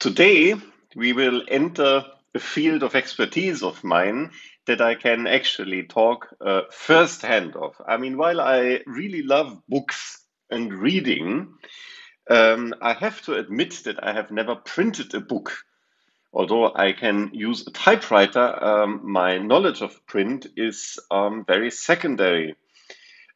Today, we will enter a field of expertise of mine that I can actually talk uh, firsthand of. I mean, while I really love books and reading, um, I have to admit that I have never printed a book. Although I can use a typewriter, um, my knowledge of print is um, very secondary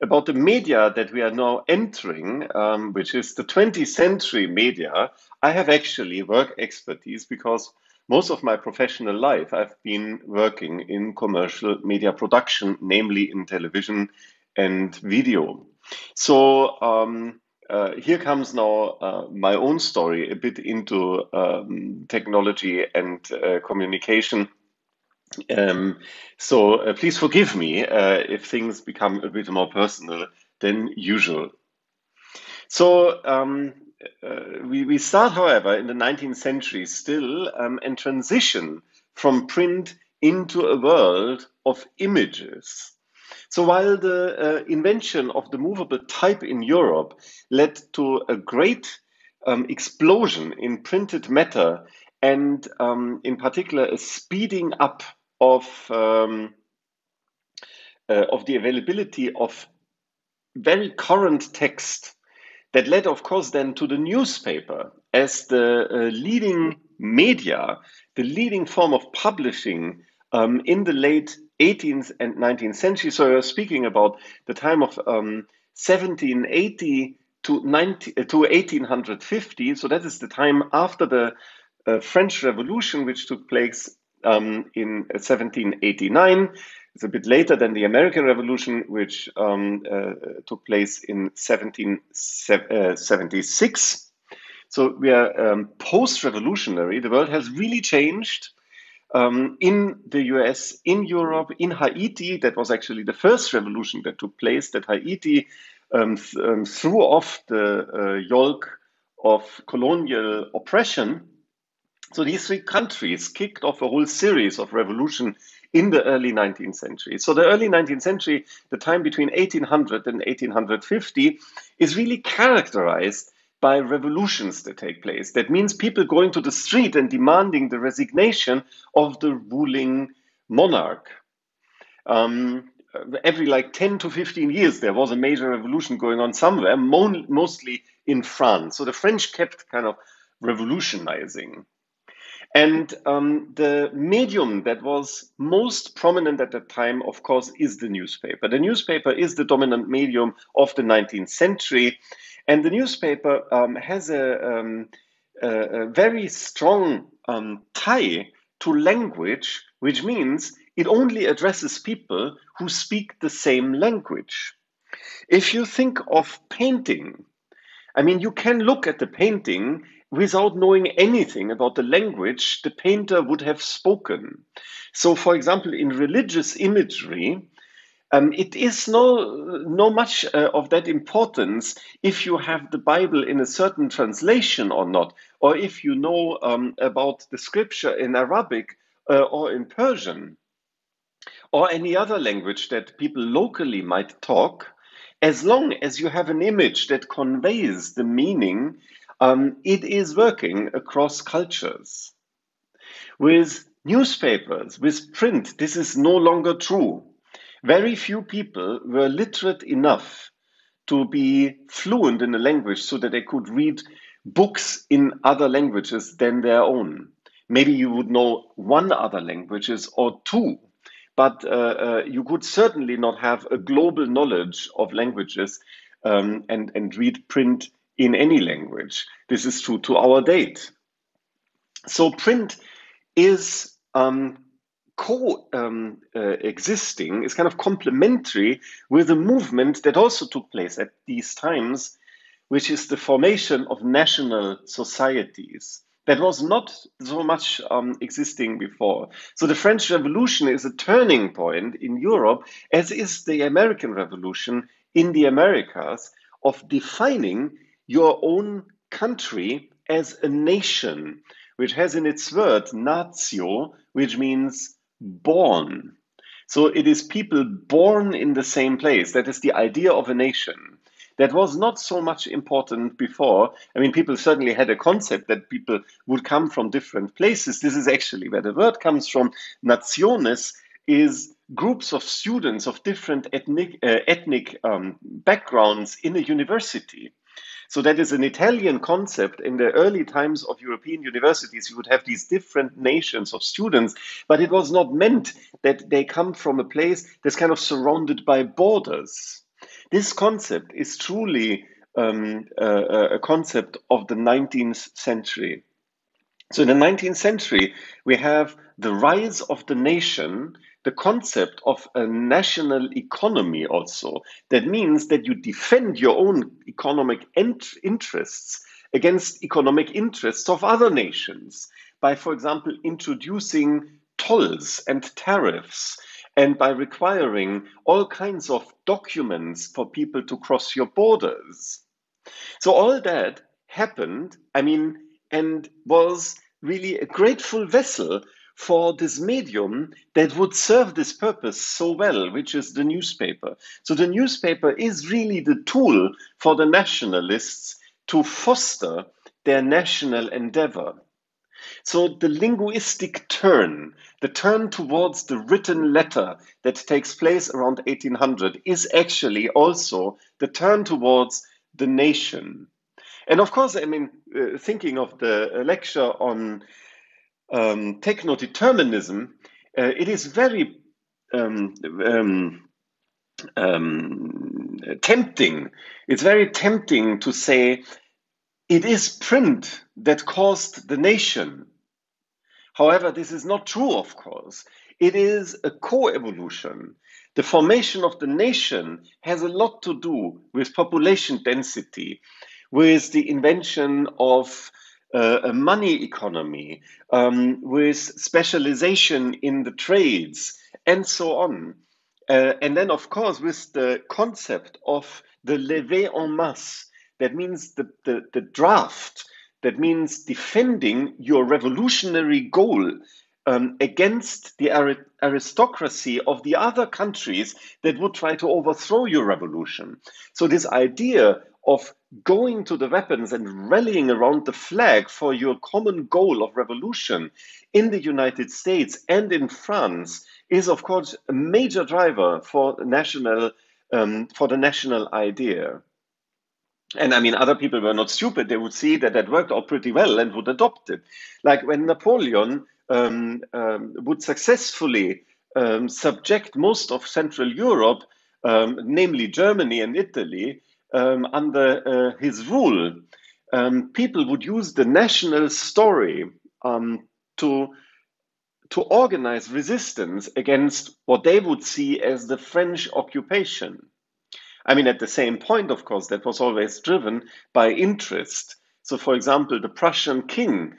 about the media that we are now entering, um, which is the 20th century media, I have actually work expertise because most of my professional life I've been working in commercial media production, namely in television and video. So um, uh, here comes now uh, my own story a bit into um, technology and uh, communication. Um, so uh, please forgive me uh, if things become a bit more personal than usual. So um, uh, we, we start, however, in the 19th century still um, and transition from print into a world of images. So while the uh, invention of the movable type in Europe led to a great um, explosion in printed matter and um, in particular a speeding up of um, uh, of the availability of very current text that led, of course, then to the newspaper as the uh, leading media, the leading form of publishing um, in the late 18th and 19th century. So you're speaking about the time of um, 1780 to, 19, uh, to 1850. So that is the time after the uh, French Revolution, which took place um, in 1789. It's a bit later than the American Revolution, which um, uh, took place in 1776. So we are um, post revolutionary. The world has really changed. Um, in the US, in Europe, in Haiti, that was actually the first revolution that took place, that Haiti um, th um, threw off the uh, of colonial oppression so these three countries kicked off a whole series of revolution in the early 19th century. So the early 19th century, the time between 1800 and 1850, is really characterized by revolutions that take place. That means people going to the street and demanding the resignation of the ruling monarch. Um, every like 10 to 15 years, there was a major revolution going on somewhere, mostly in France. So the French kept kind of revolutionizing. And um, the medium that was most prominent at that time, of course, is the newspaper. The newspaper is the dominant medium of the 19th century. And the newspaper um, has a, um, a, a, very strong um, tie to language, which means it only addresses people who speak the same language. If you think of painting, I mean, you can look at the painting without knowing anything about the language the painter would have spoken. So, for example, in religious imagery, um, it is no, no much uh, of that importance if you have the Bible in a certain translation or not, or if you know um, about the scripture in Arabic uh, or in Persian, or any other language that people locally might talk, as long as you have an image that conveys the meaning um, it is working across cultures. With newspapers, with print, this is no longer true. Very few people were literate enough to be fluent in a language so that they could read books in other languages than their own. Maybe you would know one other languages or two, but uh, uh, you could certainly not have a global knowledge of languages um, and, and read print in any language. This is true to our date. So print is um, co-existing, um, uh, is kind of complementary with a movement that also took place at these times, which is the formation of national societies. That was not so much um, existing before. So the French Revolution is a turning point in Europe, as is the American Revolution in the Americas, of defining your own country as a nation, which has in its word natio, which means born. So it is people born in the same place. That is the idea of a nation. that was not so much important before. I mean, people certainly had a concept that people would come from different places. This is actually where the word comes from. Naciones is groups of students of different ethnic, uh, ethnic um, backgrounds in a university. So that is an Italian concept. In the early times of European universities, you would have these different nations of students, but it was not meant that they come from a place that's kind of surrounded by borders. This concept is truly um, a, a concept of the 19th century. So in the 19th century, we have the rise of the nation the concept of a national economy also. That means that you defend your own economic ent- interests against economic interests of other nations by, for example, introducing tolls and tariffs and by requiring all kinds of documents for people to cross your borders. So, all that happened, I mean, and was really a grateful vessel for this medium that would serve this purpose so well, which is the newspaper. So the newspaper is really the tool for the nationalists to foster their national endeavor. So the linguistic turn, the turn towards the written letter that takes place around 1800 is actually also the turn towards the nation. And of course, I mean, uh, thinking of the lecture on um, techno-determinism, uh, it is very um, um, um, tempting. It's very tempting to say it is print that caused the nation. However, this is not true, of course. It is a co-evolution. The formation of the nation has a lot to do with population density, with the invention of uh, a money economy, um, with specialization in the trades, and so on. Uh, and then, of course, with the concept of the levée en masse, that means the, the, the draft, that means defending your revolutionary goal um, against the aristocracy of the other countries that would try to overthrow your revolution. So, this idea of going to the weapons and rallying around the flag for your common goal of revolution in the United States and in France is, of course, a major driver for national um, for the national idea. And I mean, other people were not stupid. They would see that that worked out pretty well and would adopt it. Like when Napoleon um, um, would successfully um, subject most of Central Europe, um, namely Germany and Italy, um, under uh, his rule, um, people would use the national story um, to to organize resistance against what they would see as the French occupation. I mean, at the same point, of course, that was always driven by interest. So, for example, the Prussian king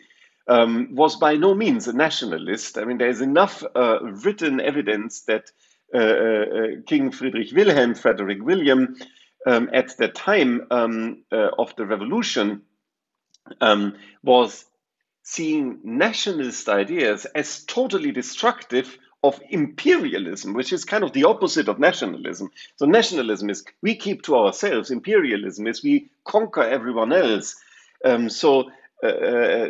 um, was by no means a nationalist. I mean, there is enough uh, written evidence that uh, uh, King Friedrich Wilhelm, Frederick William, um, at the time um, uh, of the revolution um, was seeing nationalist ideas as totally destructive of imperialism, which is kind of the opposite of nationalism. So, nationalism is we keep to ourselves, imperialism is we conquer everyone else. Um, so, uh, uh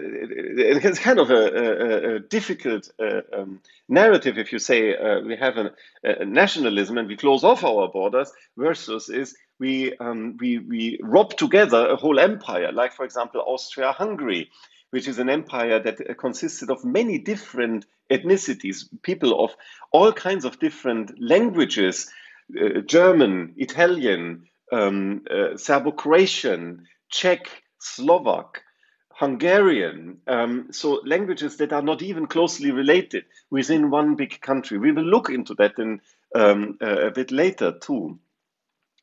it's kind of a, a, a difficult uh, um, narrative if you say uh, we have a, a, nationalism and we close off our borders versus is we, um, we, we rob together a whole empire, like, for example, Austria Hungary, which is an empire that consisted of many different ethnicities, people of all kinds of different languages uh, German, Italian, um, uh, Serbo Croatian, Czech, Slovak. Hungarian, um, so languages that are not even closely related within one big country. We will look into that in um, a bit later too.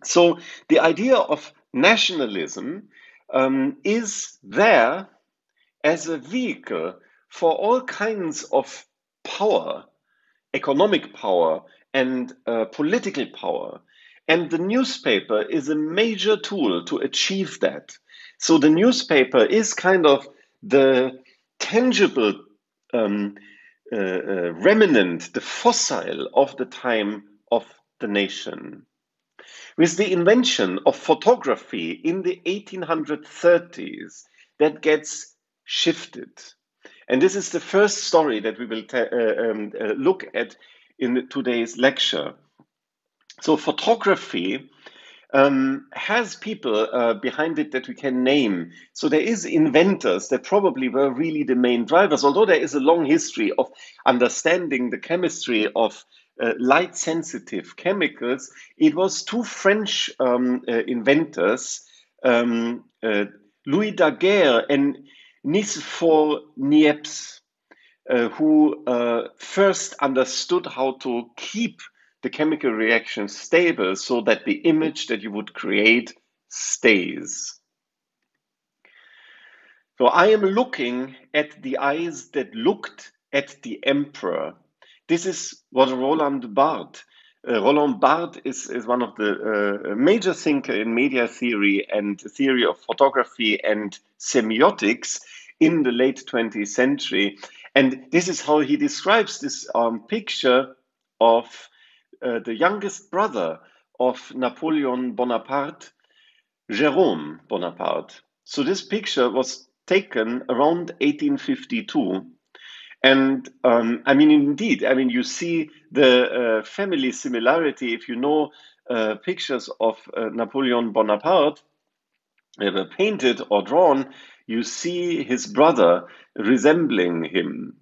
So the idea of nationalism um, is there as a vehicle for all kinds of power, economic power, and uh, political power. And the newspaper is a major tool to achieve that. So the newspaper is kind of the tangible um, uh, uh, remnant, the fossil of the time of the nation. with the invention of photography in the 1830s, that gets shifted. And this is the first story that we will uh, um, uh, look at in today's lecture. So, photography um, has people uh, behind it that we can name. So there is inventors that probably were really the main drivers, although there is a long history of understanding the chemistry of uh, light sensitive chemicals. It was two French um, uh, inventors, um, uh, Louis Daguerre and Nicephore Niepce, uh, who uh, first understood how to keep the chemical reaction stable so that the image that you would create stays. So I am looking at the eyes that looked at the emperor. This is what Roland Barthes. Uh, Roland Barthes is, is one of the uh, major thinker in media theory and theory of photography and semiotics in the late 20th century. And this is how he describes this um, picture of uh, the youngest brother of Napoleon Bonaparte, Jerome Bonaparte. So this picture was taken around 1852. And um, I mean, indeed, I mean, you see the uh, family similarity if you know uh, pictures of uh, Napoleon Bonaparte, ever painted or drawn, you see his brother resembling him.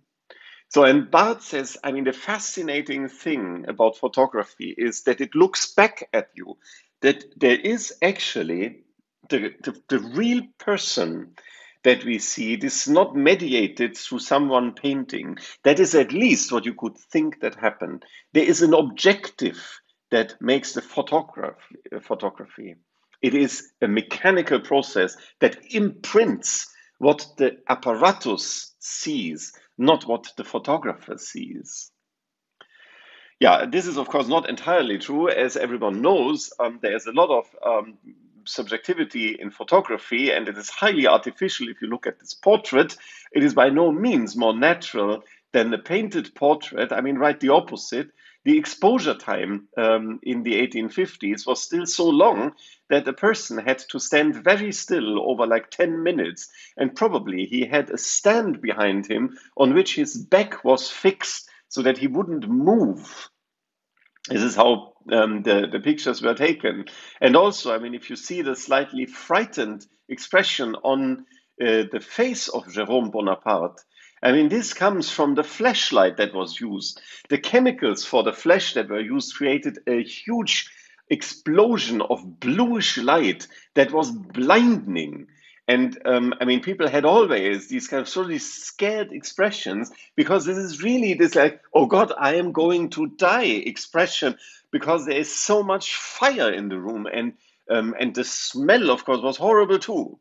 So, and Barthes says, I mean, the fascinating thing about photography is that it looks back at you, that there is actually the, the, the real person that we see. It is not mediated through someone painting. That is at least what you could think that happened. There is an objective that makes the photography. Uh, photography. It is a mechanical process that imprints what the apparatus sees, not what the photographer sees. Yeah, this is of course not entirely true. As everyone knows, um, there is a lot of um, subjectivity in photography, and it is highly artificial. If you look at this portrait, it is by no means more natural than the painted portrait. I mean, right the opposite. The exposure time um, in the 1850s was still so long that a person had to stand very still over like 10 minutes, and probably he had a stand behind him on which his back was fixed so that he wouldn't move. This is how um, the, the pictures were taken. And also, I mean, if you see the slightly frightened expression on uh, the face of Jerome Bonaparte, I mean, this comes from the flashlight that was used. The chemicals for the flash that were used created a huge explosion of bluish light that was blinding. And um, I mean, people had always these kind of sort of scared expressions because this is really this like, oh God, I am going to die expression because there is so much fire in the room. And, um, and the smell, of course, was horrible too.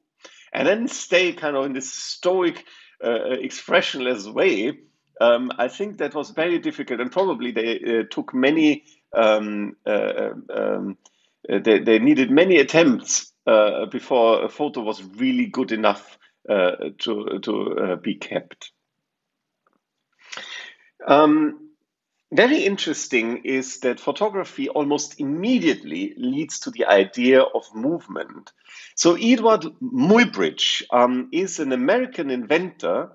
And then stay kind of in this stoic, uh, expressionless way. Um, I think that was very difficult, and probably they uh, took many um, uh, um, uh, they, they, needed many attempts uh, before a photo was really good enough uh, to, to be kept. Um, very interesting is that photography almost immediately leads to the idea of movement. So, Edward Muybridge um, is an American inventor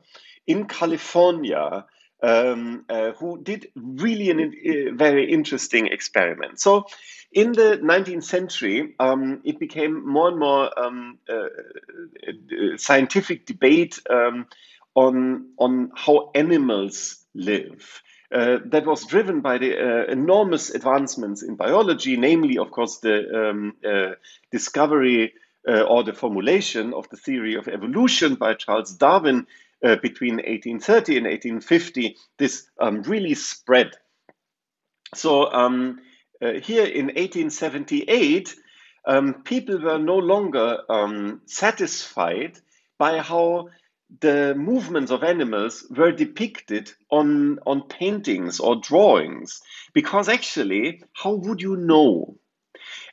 in California um, uh, who did really a uh, very interesting experiment. So, in the 19th century, um, it became more and more um, uh, uh, scientific debate um, on on how animals live. Uh, that was driven by the uh, enormous advancements in biology, namely, of course, the um, discovery or the formulation of the theory of evolution by Charles Darwin uh, between 1830 and 1850, this um, really spread. So um, uh, here in 1878, um, people were no longer um, satisfied by how the movements of animals were depicted on, on paintings or drawings, because actually, how would you know?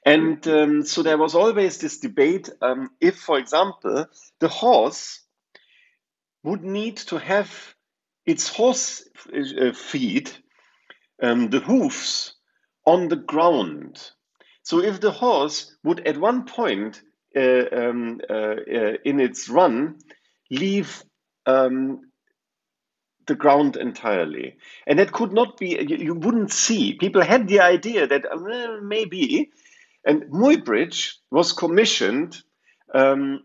And um, so there was always this debate um, if, for example, the horse would need to have its horse uh, feet, um, the hoofs, on the ground. So if the horse would at one point uh, um, uh, uh, in its run leave um, the ground entirely. And that could not be, you, you wouldn't see. People had the idea that uh, maybe. And Muybridge was commissioned um,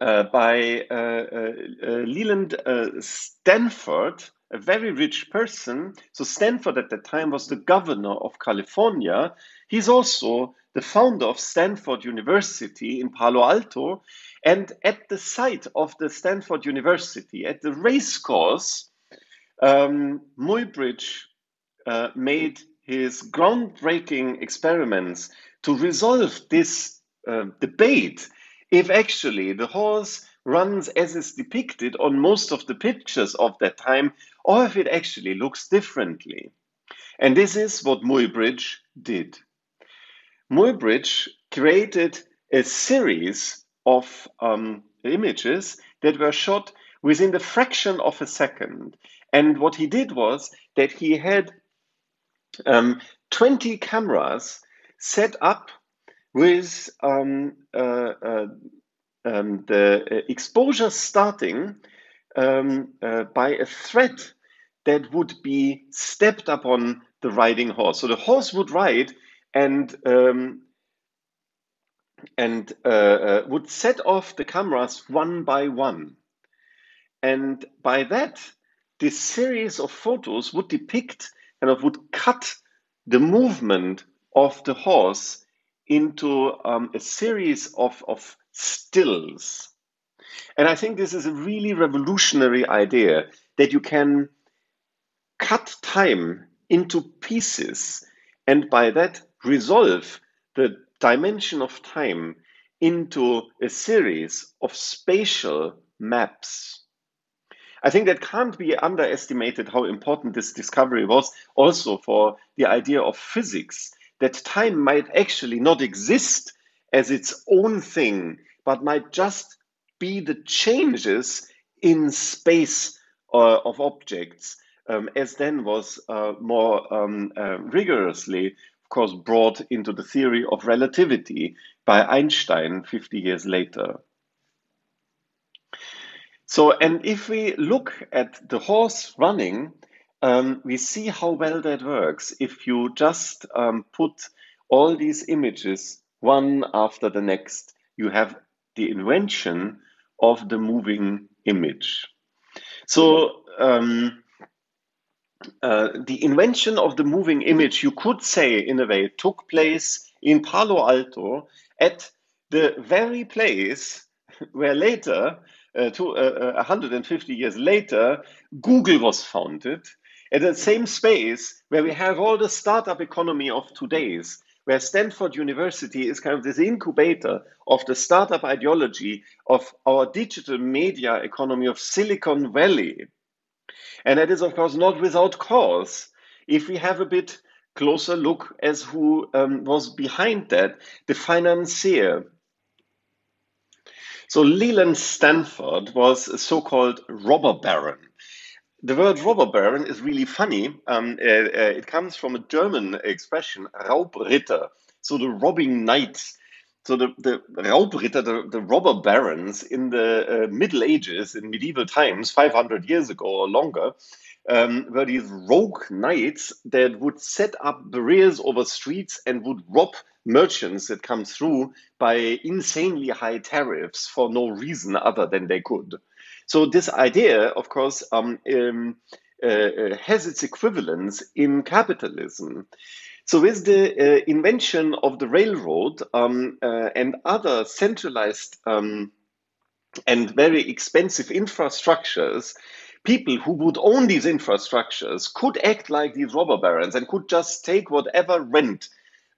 uh, by uh, uh, uh Leland uh, Stanford, a very rich person. So, Stanford at that time was the governor of California. He's also the founder of Stanford University in Palo Alto. And at the site of the Stanford University, at the racecourse, um, Muybridge uh, made his groundbreaking experiments to resolve this uh, debate if actually the horse runs as is depicted on most of the pictures of that time, or if it actually looks differently. And this is what Muybridge did. Muybridge created a series of um, images that were shot within the fraction of a second. And what he did was that he had um, 20 cameras set up with um, uh, uh, um, the exposure starting um, uh, by a thread that would be stepped up on the riding horse. So the horse would ride and um, and uh, uh, would set off the cameras one by one. And by that, this series of photos would depict and of would cut the movement of the horse into um, a series of, of stills. And I think this is a really revolutionary idea that you can cut time into pieces and by that resolve the dimension of time into a series of spatial maps. I think that can't be underestimated how important this discovery was also for the idea of physics, that time might actually not exist as its own thing, but might just be the changes in space uh, of objects, um, as then was uh, more um, uh, rigorously course, brought into the theory of relativity by Einstein 50 years later. So, and if we look at the horse running, um, we see how well that works if you just um, put all these images one after the next. You have the invention of the moving image. So, um, uh, the invention of the moving image, you could say, in a way, took place in Palo Alto at the very place where later, uh, to, uh, 150 uh, years later, Google was founded. At the same space where we have all the startup economy of today's, where Stanford University is kind of this incubator of the startup ideology of our digital media economy of Silicon Valley. And that is, of course, not without cause. If we have a bit closer look as who um, was behind that, the financier. So Leland Stanford was a so-called robber baron. The word robber baron is really funny. Um, uh, uh, it comes from a German expression, Raubritter, so the robbing knights. So the, the Raubritter, the, the robber barons in the uh, Middle Ages, in medieval times, 500 years ago or longer, um, were these rogue knights that would set up barriers over streets and would rob merchants that come through by insanely high tariffs for no reason other than they could. So this idea, of course, um, um, uh, uh has its equivalence in capitalism. So, with the uh, invention of the railroad um, uh, and other centralized um, and very expensive infrastructures, people who would own these infrastructures could act like these robber barons and could just take whatever rent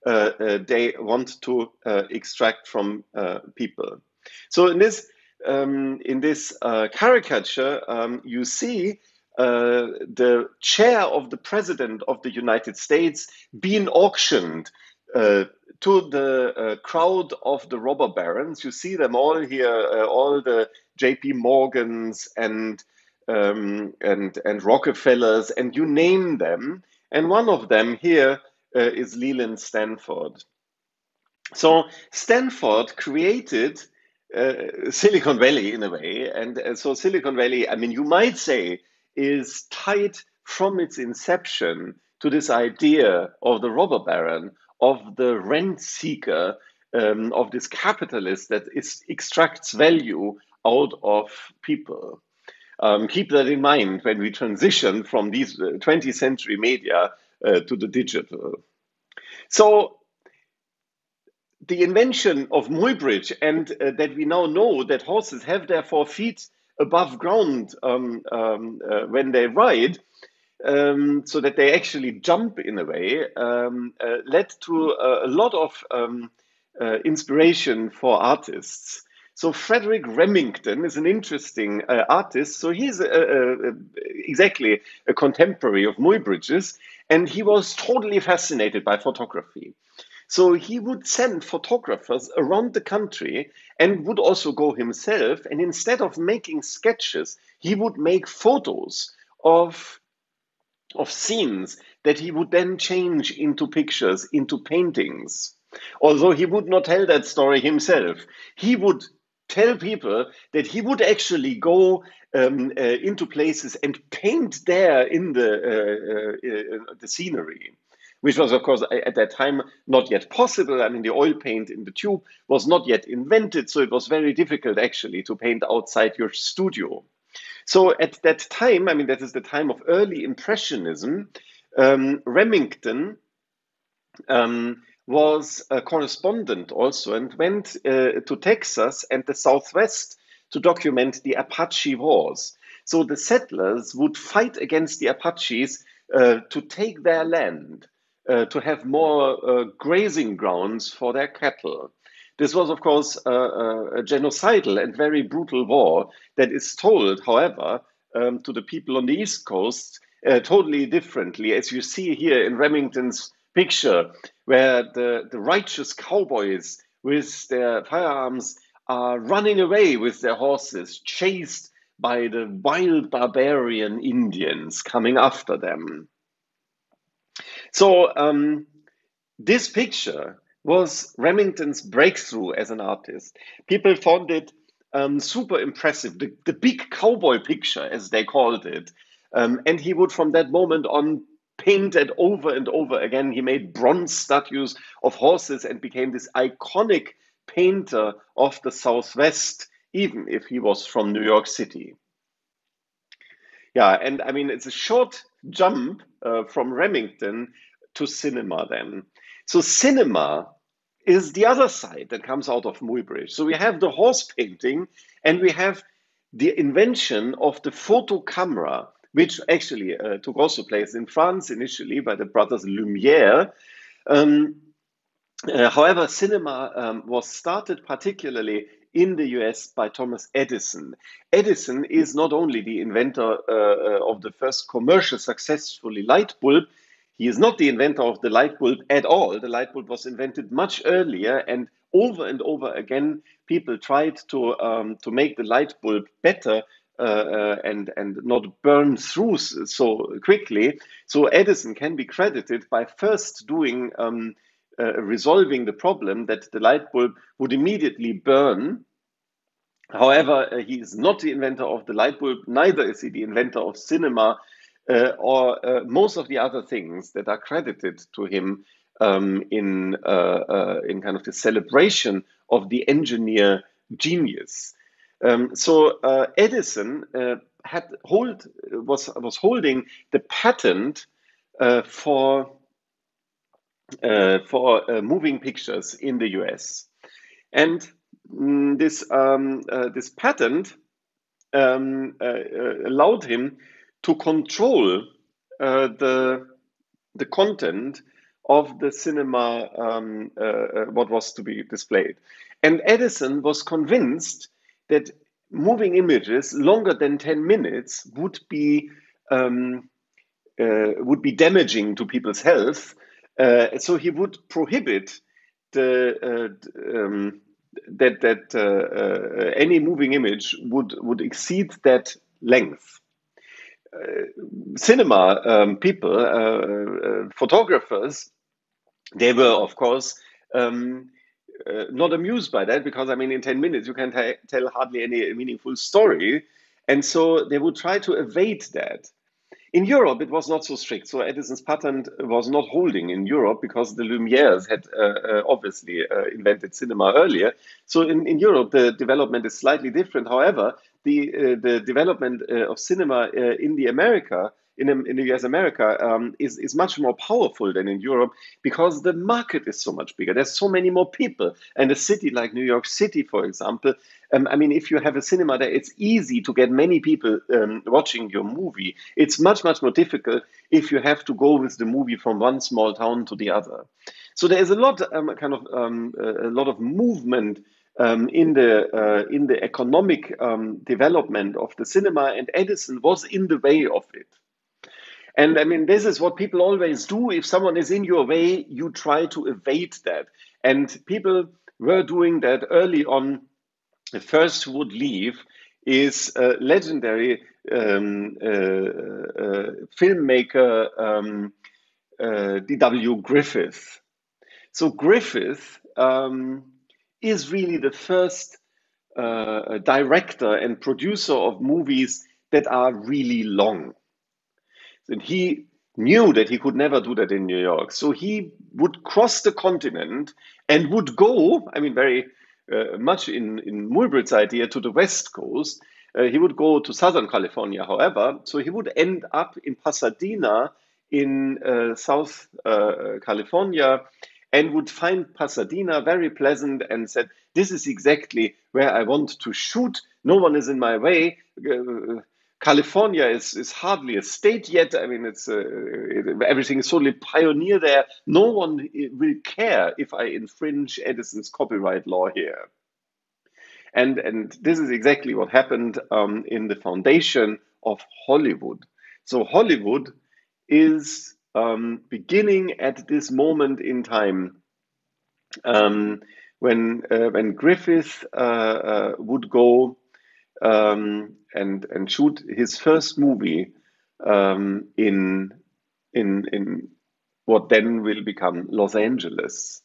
uh, uh they want to uh, extract from uh, people. So, in this um, in this caricature, um, you see uh, the chair of the president of the United States being auctioned uh, to the uh, crowd of the robber barons. You see them all here, uh, all the J.P. Morgans and um, and and Rockefellers, and you name them. And one of them here uh, is Leland Stanford. So Stanford created uh, Silicon Valley in a way, and uh, so Silicon Valley, I mean, you might say, is tied from its inception to this idea of the robber baron, of the rent seeker, um, of this capitalist that is, extracts value out of people. Um, keep that in mind when we transition from these uh, 20th century media uh, to the digital. So the invention of Muybridge and uh, that we now know that horses have their four feet above ground um, um, uh, when they ride, um, so that they actually jump in a way, um, uh, led to a, a lot of um, uh, inspiration for artists. So Frederick Remington is an interesting uh, artist. So he's exactly a contemporary of Muybridge's, and he was totally fascinated by photography. So he would send photographers around the country and would also go himself. And instead of making sketches, he would make photos of, of scenes that he would then change into pictures, into paintings. Although he would not tell that story himself, he would tell people that he would actually go um, uh, into places and paint there in the uh, uh, uh the scenery which was, of course, at that time not yet possible. I mean, the oil paint in the tube was not yet invented, so it was very difficult actually to paint outside your studio. So at that time, I mean, that is the time of early Impressionism, um, Remington um, was a correspondent also and went uh, to Texas and the Southwest to document the Apache Wars. So the settlers would fight against the Apaches uh, to take their land uh, to have more uh, grazing grounds for their cattle. This was, of course, a, a, genocidal and very brutal war that is told, however, um, to the people on the East Coast uh, totally differently, as you see here in Remington's picture, where the, the righteous cowboys with their firearms are running away with their horses, chased by the wild barbarian Indians coming after them. So um, this picture was Remington's breakthrough as an artist. People found it um, super impressive, the, the big cowboy picture, as they called it. Um, and he would, from that moment on, paint it over and over again. He made bronze statues of horses and became this iconic painter of the Southwest, even if he was from New York City. Yeah, and I mean, it's a short jump uh, from Remington to cinema then. So cinema is the other side that comes out of Muybridge. So we have the horse painting and we have the invention of the photo camera, which actually uh, took also place in France initially by the brothers Lumiere. Um, uh, however, cinema um, was started particularly in the US by Thomas Edison. Edison is not only the inventor uh, uh, of the first commercial successfully light bulb, he is not the inventor of the light bulb at all. The light bulb was invented much earlier, and over and over again, people tried to um, to make the light bulb better uh, uh, and and not burn through so quickly. So Edison can be credited by first doing um, uh, resolving the problem that the light bulb would immediately burn. However, uh, he is not the inventor of the light bulb, neither is he the inventor of cinema uh, or uh, most of the other things that are credited to him um, in, uh, in kind of the celebration of the engineer genius. Um, so Edison had hold was was holding the patent for uh, for uh, moving pictures in the US. And mm, this, um, uh, this patent um, allowed him to control the, the content of the cinema, um, what was to be displayed. And Edison was convinced that moving images longer than 10 minutes would be um, uh, would be damaging to people's health uh, so he would prohibit the uh, um, that that uh, uh, any moving image would would exceed that length. Cinema um, people, photographers, they were of course um, uh, not amused by that because I mean, in 10 minutes, you can tell hardly any meaningful story. And so they would try to evade that. In Europe, it was not so strict. So Edison's patent was not holding in Europe because the Lumieres had uh, uh, obviously uh, invented cinema earlier. So in, in Europe, the development is slightly different. However, the, uh, the development uh, of cinema uh, in the America in, in the US America um, is, is much more powerful than in Europe because the market is so much bigger. There's so many more people. And a city like New York City, for example, um, I mean, if you have a cinema there, it's easy to get many people um, watching your movie. It's much, much more difficult if you have to go with the movie from one small town to the other. So there is a lot, um, kind of, um, a lot of movement um, in the uh, in the economic um, development of the cinema, and Edison was in the way of it. And I mean, this is what people always do. If someone is in your way, you try to evade that. And people were doing that early on. The first who would leave is a legendary um, uh, uh, filmmaker um, uh, D.W. Griffith. So Griffith um, is really the first uh, director and producer of movies that are really long. And he knew that he could never do that in New York. So he would cross the continent and would go, I mean, very uh, much in, in Muhlbert's idea, to the West Coast. Uh, he would go to Southern California, however. So he would end up in Pasadena in uh, South uh, California and would find Pasadena very pleasant and said, This is exactly where I want to shoot. No one is in my way. Uh, California is, is hardly a state yet. I mean, it's uh, it, everything is totally pioneer there. No one will care if I infringe Edison's copyright law here. And, and this is exactly what happened um, in the foundation of Hollywood. So Hollywood is um, beginning at this moment in time um, when uh, when Griffith uh, uh, would go um, and and shoot his first movie um, in in in what then will become Los Angeles.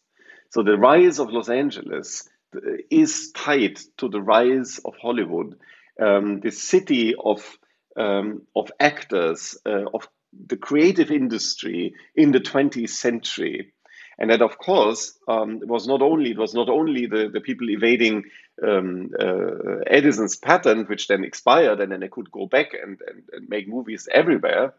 So the rise of Los Angeles uh, is tied to the rise of Hollywood, um, the city of um, of actors uh, of the creative industry in the 20th century and that of course um, was not only it was not only the, the people evading um, uh, Edison's patent, which then expired, and then they could go back and, and, and make movies everywhere.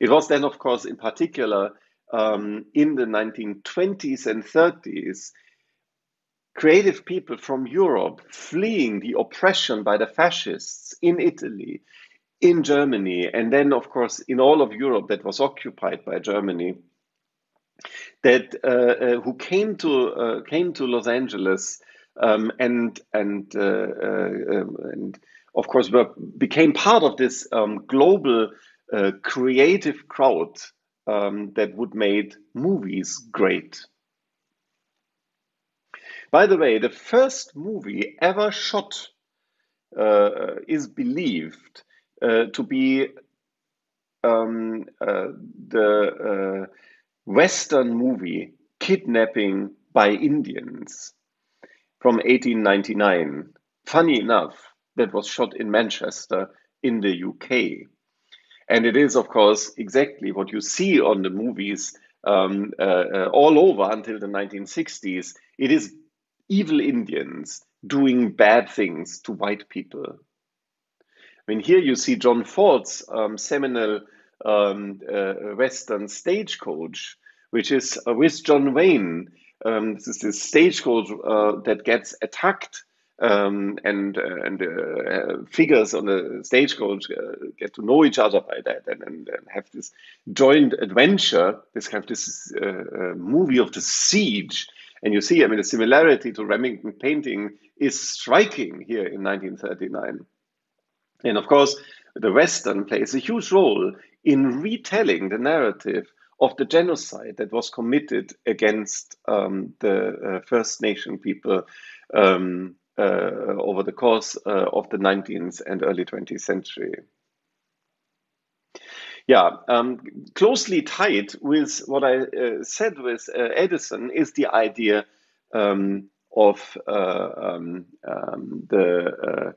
It was then, of course, in particular um, in the 1920s and 30s, creative people from Europe fleeing the oppression by the fascists in Italy, in Germany, and then, of course, in all of Europe that was occupied by Germany that uh, uh, who came to uh, came to Los Angeles um, and and um, and of course were, became part of this um, global creative crowd um, that would made movies great. By the way, the first movie ever shot uh, is believed uh, to be um, uh, the Western movie, Kidnapping by Indians, from 1899. Funny enough, that was shot in Manchester in the UK. And it is, of course, exactly what you see on the movies um, uh, uh, all over until the 1960s. It is evil Indians doing bad things to white people. I mean, here you see John Ford's um, seminal um, uh, Western Stagecoach, which is uh, with John Wayne. Um, this is this stagecoach uh, that gets attacked, um, and uh, and uh, figures on the stagecoach uh, get to know each other by that, and, and, and have this joint adventure. This kind of this movie of the siege. And you see, I mean, the similarity to Remington painting is striking here in 1939. And of course, the Western plays a huge role in retelling the narrative of the genocide that was committed against um, the uh, First Nation people um, uh, over the course uh, of the 19th and early 20th century. Yeah, um, closely tied with what I uh, said with uh, Edison is the idea um, of uh, um, um, the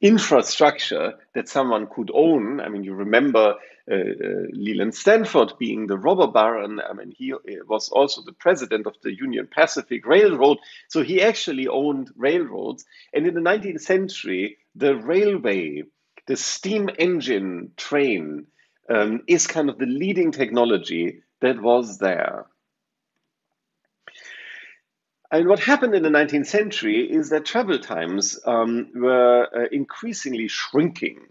infrastructure that someone could own. I mean, you remember uh, uh, Leland Stanford being the robber baron. I mean, he was also the president of the Union Pacific Railroad. So he actually owned railroads. And in the 19th century, the railway, the steam engine train, um, is kind of the leading technology that was there. And what happened in the 19th century is that travel times um, were uh, increasingly shrinking.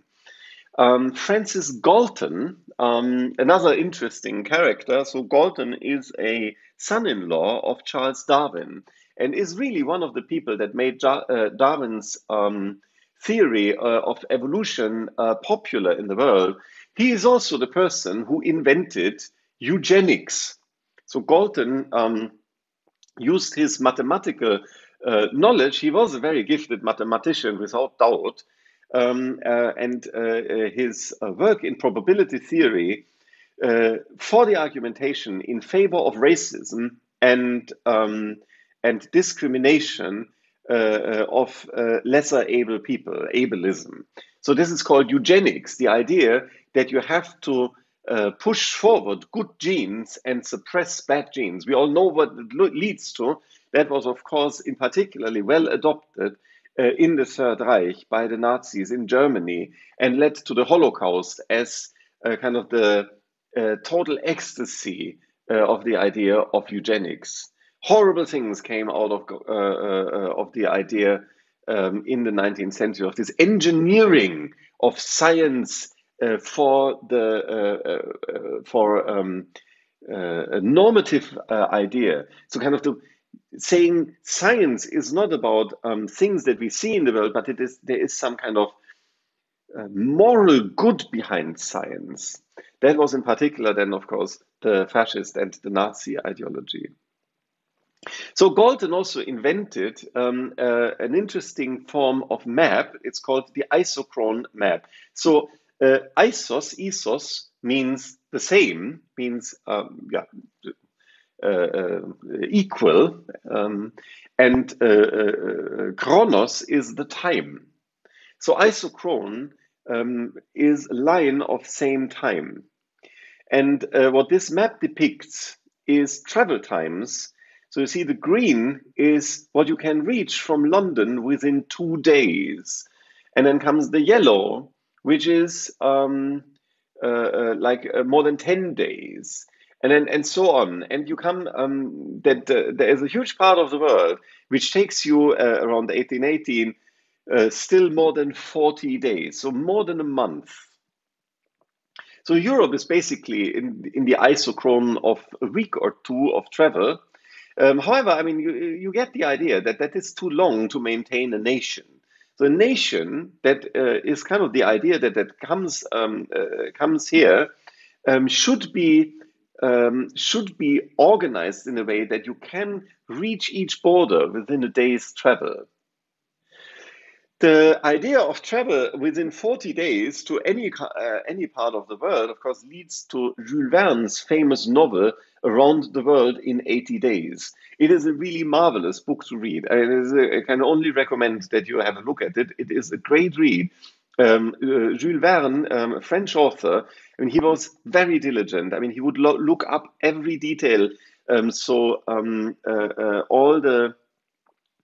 Um, Francis Galton, um, another interesting character. So, Galton is a son in law of Charles Darwin and is really one of the people that made uh, Darwin's um, theory uh, of evolution uh, popular in the world. He is also the person who invented eugenics. So, Galton um, used his mathematical uh, knowledge. He was a very gifted mathematician, without doubt. Um, uh, and uh, uh his uh, work in probability theory uh, for the argumentation in favor of racism and, um, and discrimination of lesser able people, ableism. So, this is called eugenics the idea that you have to uh, push forward good genes and suppress bad genes. We all know what it leads to. That was, of course, in particularly well adopted uh, in the Third Reich by the Nazis in Germany and led to the Holocaust as uh, kind of the uh, total ecstasy uh, of the idea of eugenics. Horrible things came out of, of the idea um, in the 19th century of this engineering of science uh, for the uh, uh, for um, a normative idea. So kind of the saying science is not about um, things that we see in the world, but it is there is some kind of uh, moral good behind science. That was in particular then, of course, the fascist and the Nazi ideology. So Galton also invented um, uh, an interesting form of map. It's called the isochron map. So uh, isos, isos means the same, means um, yeah, uh, uh, equal, um, and uh, uh, chronos is the time. So isochron um, is line of same time. And uh, what this map depicts is travel times. So you see the green is what you can reach from London within two days. And then comes the yellow, which is um, uh, uh, like uh, more than 10 days and then and so on. And you come um, that uh, there is a huge part of the world which takes you around 1818 uh, still more than 40 days so more than a month. So europe is basically in, in the isochron of a week or two of travel. Um, however i mean you, you get the idea that that is too long to maintain a nation the nation that uh, is kind of the idea that that comes um, uh, comes here um, should be um, should be organized in a way that you can reach each border within a day's travel. The idea of travel within 40 days to any uh, any part of the world, of course, leads to Jules Verne's famous novel Around the World in 80 Days. It is a really marvelous book to read. I can only recommend that you have a look at it. It is a great read. Um, uh, Jules Verne, um, a French author, I mean, he was very diligent. I mean, he would lo- look up every detail. Um, so um, uh, uh, all the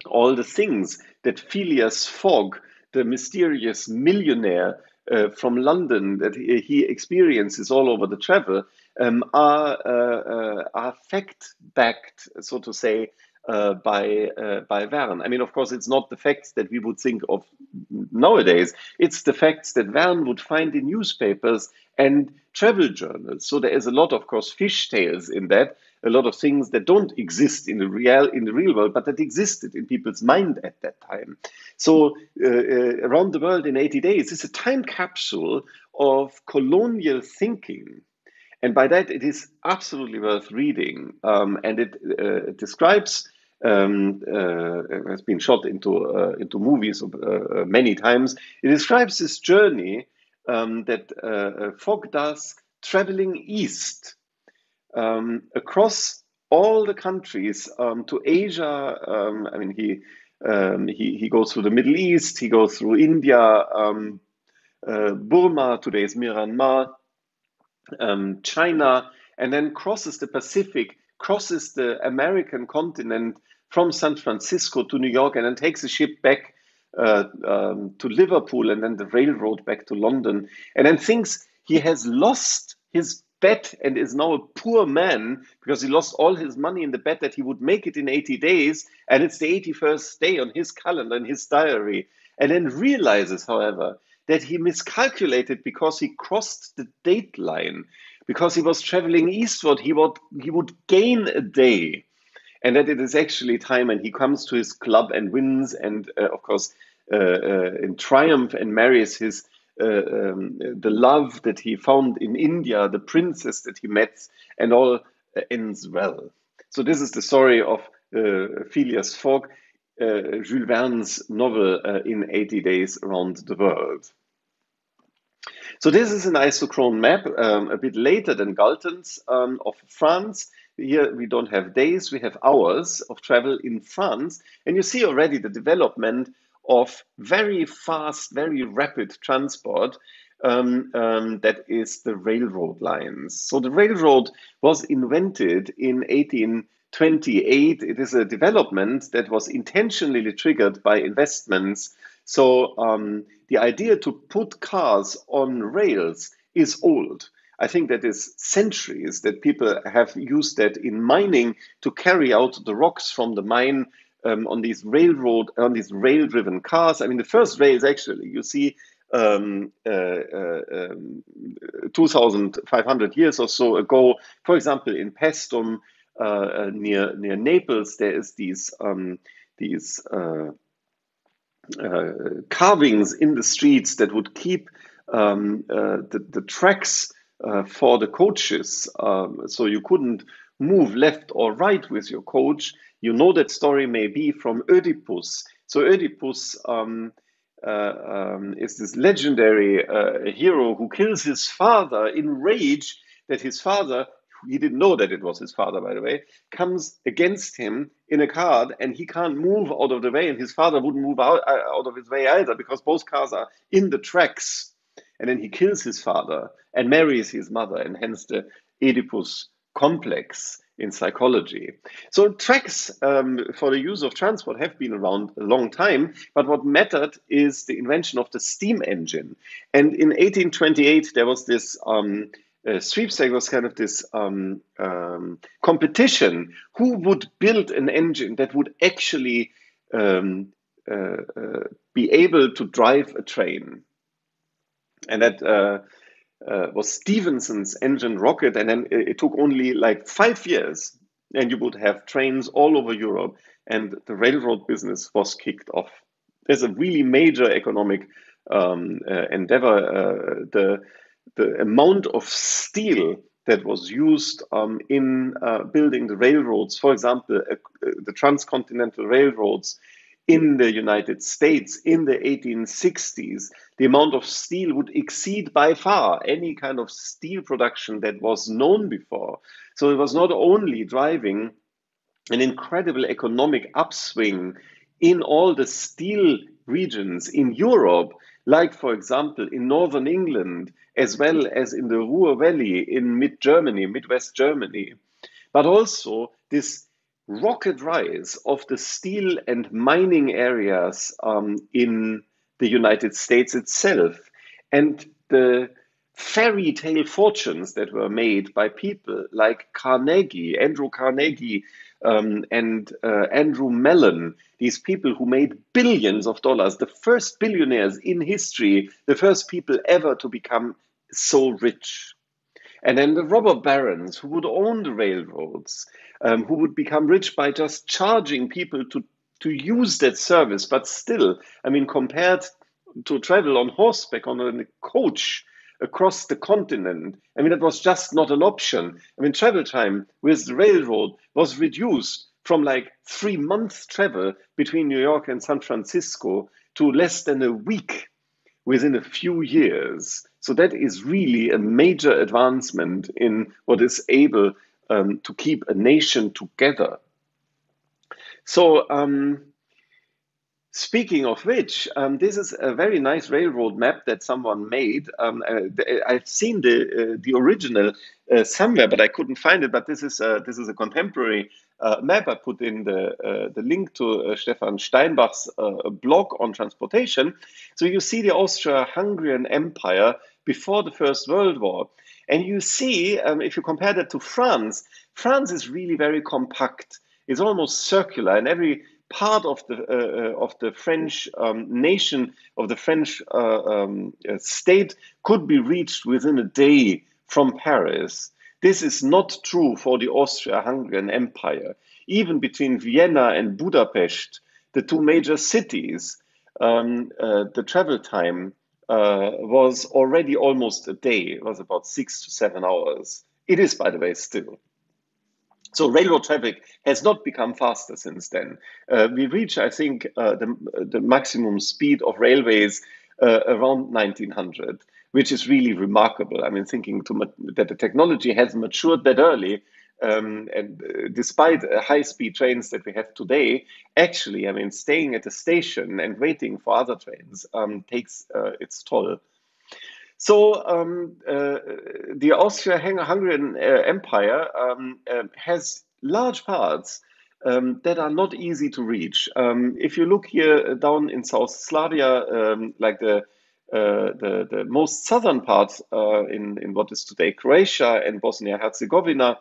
all the things that Phileas Fogg, the mysterious millionaire uh, from London that he, experiences all over the travel, um, are, uh, uh, are fact backed, so to say, uh, by uh, by Verne. I mean, of course, it's not the facts that we would think of nowadays. It's the facts that Verne would find in newspapers and travel journals. So there is a lot, of course, fish tales in that. A lot of things that don't exist in the real in the real world, but that existed in people's mind at that time. So uh, uh around the world in 80 days is a time capsule of colonial thinking and by that, it is absolutely worth reading. Um, and it, uh, it describes, um, uh, has been shot into, uh, into movies uh, many times. It describes this journey um, that uh, Fogg does traveling east um, across all the countries um, to Asia. Um, I mean, he, um, he he goes through the Middle East. He goes through India, um, uh, Burma. Today is Myanmar, China, and then crosses the Pacific, crosses the American continent from San Francisco to New York, and then takes a ship back uh, um, to Liverpool, and then the railroad back to London, and then thinks he has lost his bet and is now a poor man because he lost all his money in the bet that he would make it in 80 days. And it's the 81st day on his calendar, in his diary. And then realizes, however, that he miscalculated because he crossed the date line. Because he was traveling eastward, he would, he would gain a day. And that it is actually time, and he comes to his club and wins, and uh, of course, uh, uh, in triumph, and marries his uh, um, the love that he found in India, the princess that he met, and all uh, ends well. So this is the story of uh, Phileas Fogg, Jules Verne's novel in 80 Days Around the World. So this is an isochrone map, um, a bit later than Galton's um, of France. Here we don't have days, we have hours of travel in France. And you see already the development of very fast, very rapid transport um, um, that is the railroad lines. So the railroad was invented in 1828. It is a development that was intentionally triggered by investments. So um, the idea to put cars on rails is old. I think that is centuries that people have used that in mining to carry out the rocks from the mine um, on these railroad on these rail driven cars. I mean, the first rails actually you see um, uh, uh, um, 2,500 years or so ago. For example, in Paestum uh, uh, near near Naples, there is these um, these uh, uh, carvings in the streets that would keep um, the, the tracks for the coaches, um, so you couldn't move left or right with your coach. You know that story maybe from Oedipus. So Oedipus um, uh, um, is this legendary uh, hero who kills his father in rage that his father, he didn't know that it was his father, by the way, comes against him in a car and he can't move out of the way, and his father wouldn't move out, uh, out of his way either because both cars are in the tracks. And then he kills his father and marries his mother, and hence the Oedipus complex in psychology. So tracks um, for the use of transport have been around a long time, but what mattered is the invention of the steam engine. And in 1828, there was this um, uh, was kind of this um, um, competition who would build an engine that would actually um, uh, uh, be able to drive a train. And that uh, uh, was Stephenson's engine rocket, and then it, it, took only like five years, and you would have trains all over Europe, and the railroad business was kicked off. There's a really major economic um, uh, endeavor. Uh, the the amount of steel that was used um, in uh, building the railroads, for example, uh, the transcontinental railroads in the United States in the 1860s, the amount of steel would exceed by far any kind of steel production that was known before. So it was not only driving an incredible economic upswing in all the steel regions in Europe, like, for example, in northern England, as well as in the Ruhr Valley in mid Germany, Midwest Germany, but also this rocket rise of the steel and mining areas um, in the United States itself and the fairy tale fortunes that were made by people like Carnegie, Andrew Carnegie, um, and uh, Andrew Mellon, these people who made billions of dollars, the first billionaires in history, the first people ever to become so rich. And then the robber barons who would own the railroads, um, who would become rich by just charging people to, to use that service. But still, I mean, compared to travel on horseback on a coach across the continent, I mean, that was just not an option. I mean, travel time with the railroad was reduced from like three months travel between New York and San Francisco to less than a week within a few years. So that is really a major advancement in what is able um, to keep a nation together. So, um, Speaking of which, um, this is a very nice railroad map that someone made. Um, uh, I've seen the uh, the original uh, somewhere, but I couldn't find it. But this is a, this is a contemporary uh, map. I put in the uh, the link to uh, Stefan Steinbach's blog on transportation. So you see the Austro-Hungarian Empire before the First World War, and you see um, if you compare that to France, France is really very compact. It's almost circular, and every part of the uh, uh, of the French um, nation of the French uh, um, uh, state could be reached within a day from Paris. This is not true for the Austria-Hungarian Empire. Even between Vienna and Budapest, the two major cities, um, uh, the travel time uh, was already almost a day. It was about six to seven hours. It is, by the way, still. So railroad traffic has not become faster since then. Uh, we reach, I think, uh, the, the maximum speed of railways uh, around 1900, which is really remarkable. I mean, thinking that the technology has matured that early, um, and uh, despite high-speed trains that we have today, actually, I mean, staying at a station and waiting for other trains um, takes uh, its toll. So um, uh, the Austro-Hungarian uh, Empire um, uh, has large parts um, that are not easy to reach. Um, if you look here down in South Slavia, um, like the, uh, the, the most southern part uh, in in what is today Croatia and Bosnia Herzegovina,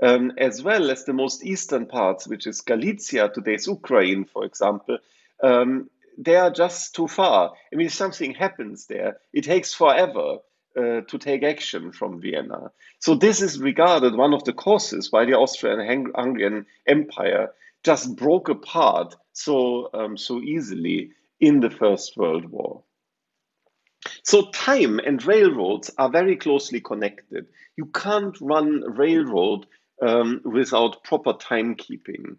um, as well as the most eastern parts, which is Galicia, today's Ukraine, for example, um, they are just too far. I mean, if something happens there, it takes forever uh, to take action from Vienna. So this is regarded one of the causes why the Austrian-Hungarian Empire just broke apart so um, so easily in the First World War. So time and railroads are very closely connected. You can't run a railroad um, without proper timekeeping.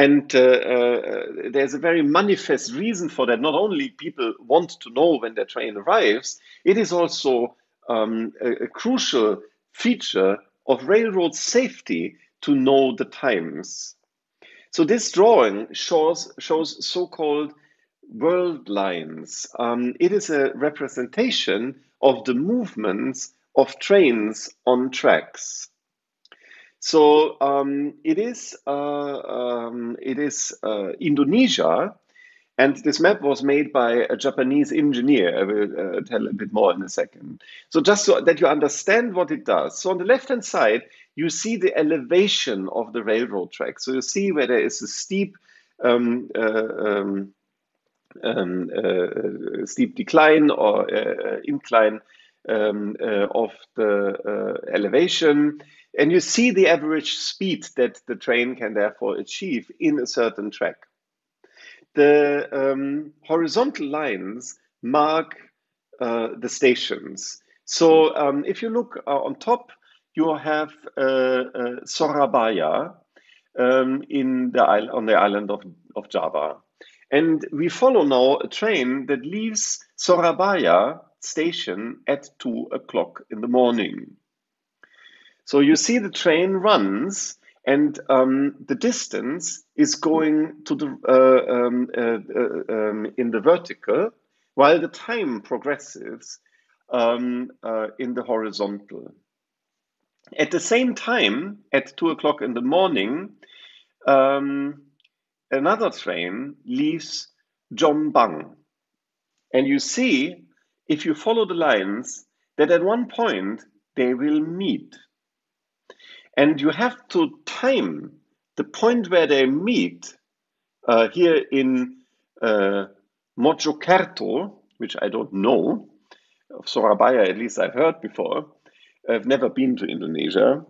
And uh, uh, there's a very manifest reason for that. Not only people want to know when their train arrives, it is also um, a, a crucial feature of railroad safety to know the times. So this drawing shows, shows so-called world lines. Um, it is a representation of the movements of trains on tracks. So um, it is uh, um, it is uh, Indonesia, and this map was made by a Japanese engineer. I will uh, tell a bit more in a second. So just so that you understand what it does. So on the left hand side, you see the elevation of the railroad track. So you see where there is a steep um, uh, um, um, uh, steep decline or uh, incline um, of the elevation. And you see the average speed that the train can therefore achieve in a certain track. The um, horizontal lines mark uh, the stations. So um, if you look uh, on top, you have uh, uh Surabaya um, in the on the island of, of Java. And we follow now a train that leaves Surabaya station at two o'clock in the morning. So you see the train runs and um, the distance is going to the uh, um, uh, uh, um, in the vertical while the time progresses um, uh, in the horizontal. At the same time, at two o'clock in the morning, um, another train leaves Jombang. And you see, if you follow the lines, that at one point they will meet. And you have to time the point where they meet uh, here in uh, Mojokerto, which I don't know, of Surabaya at least I've heard before. I've never been to Indonesia.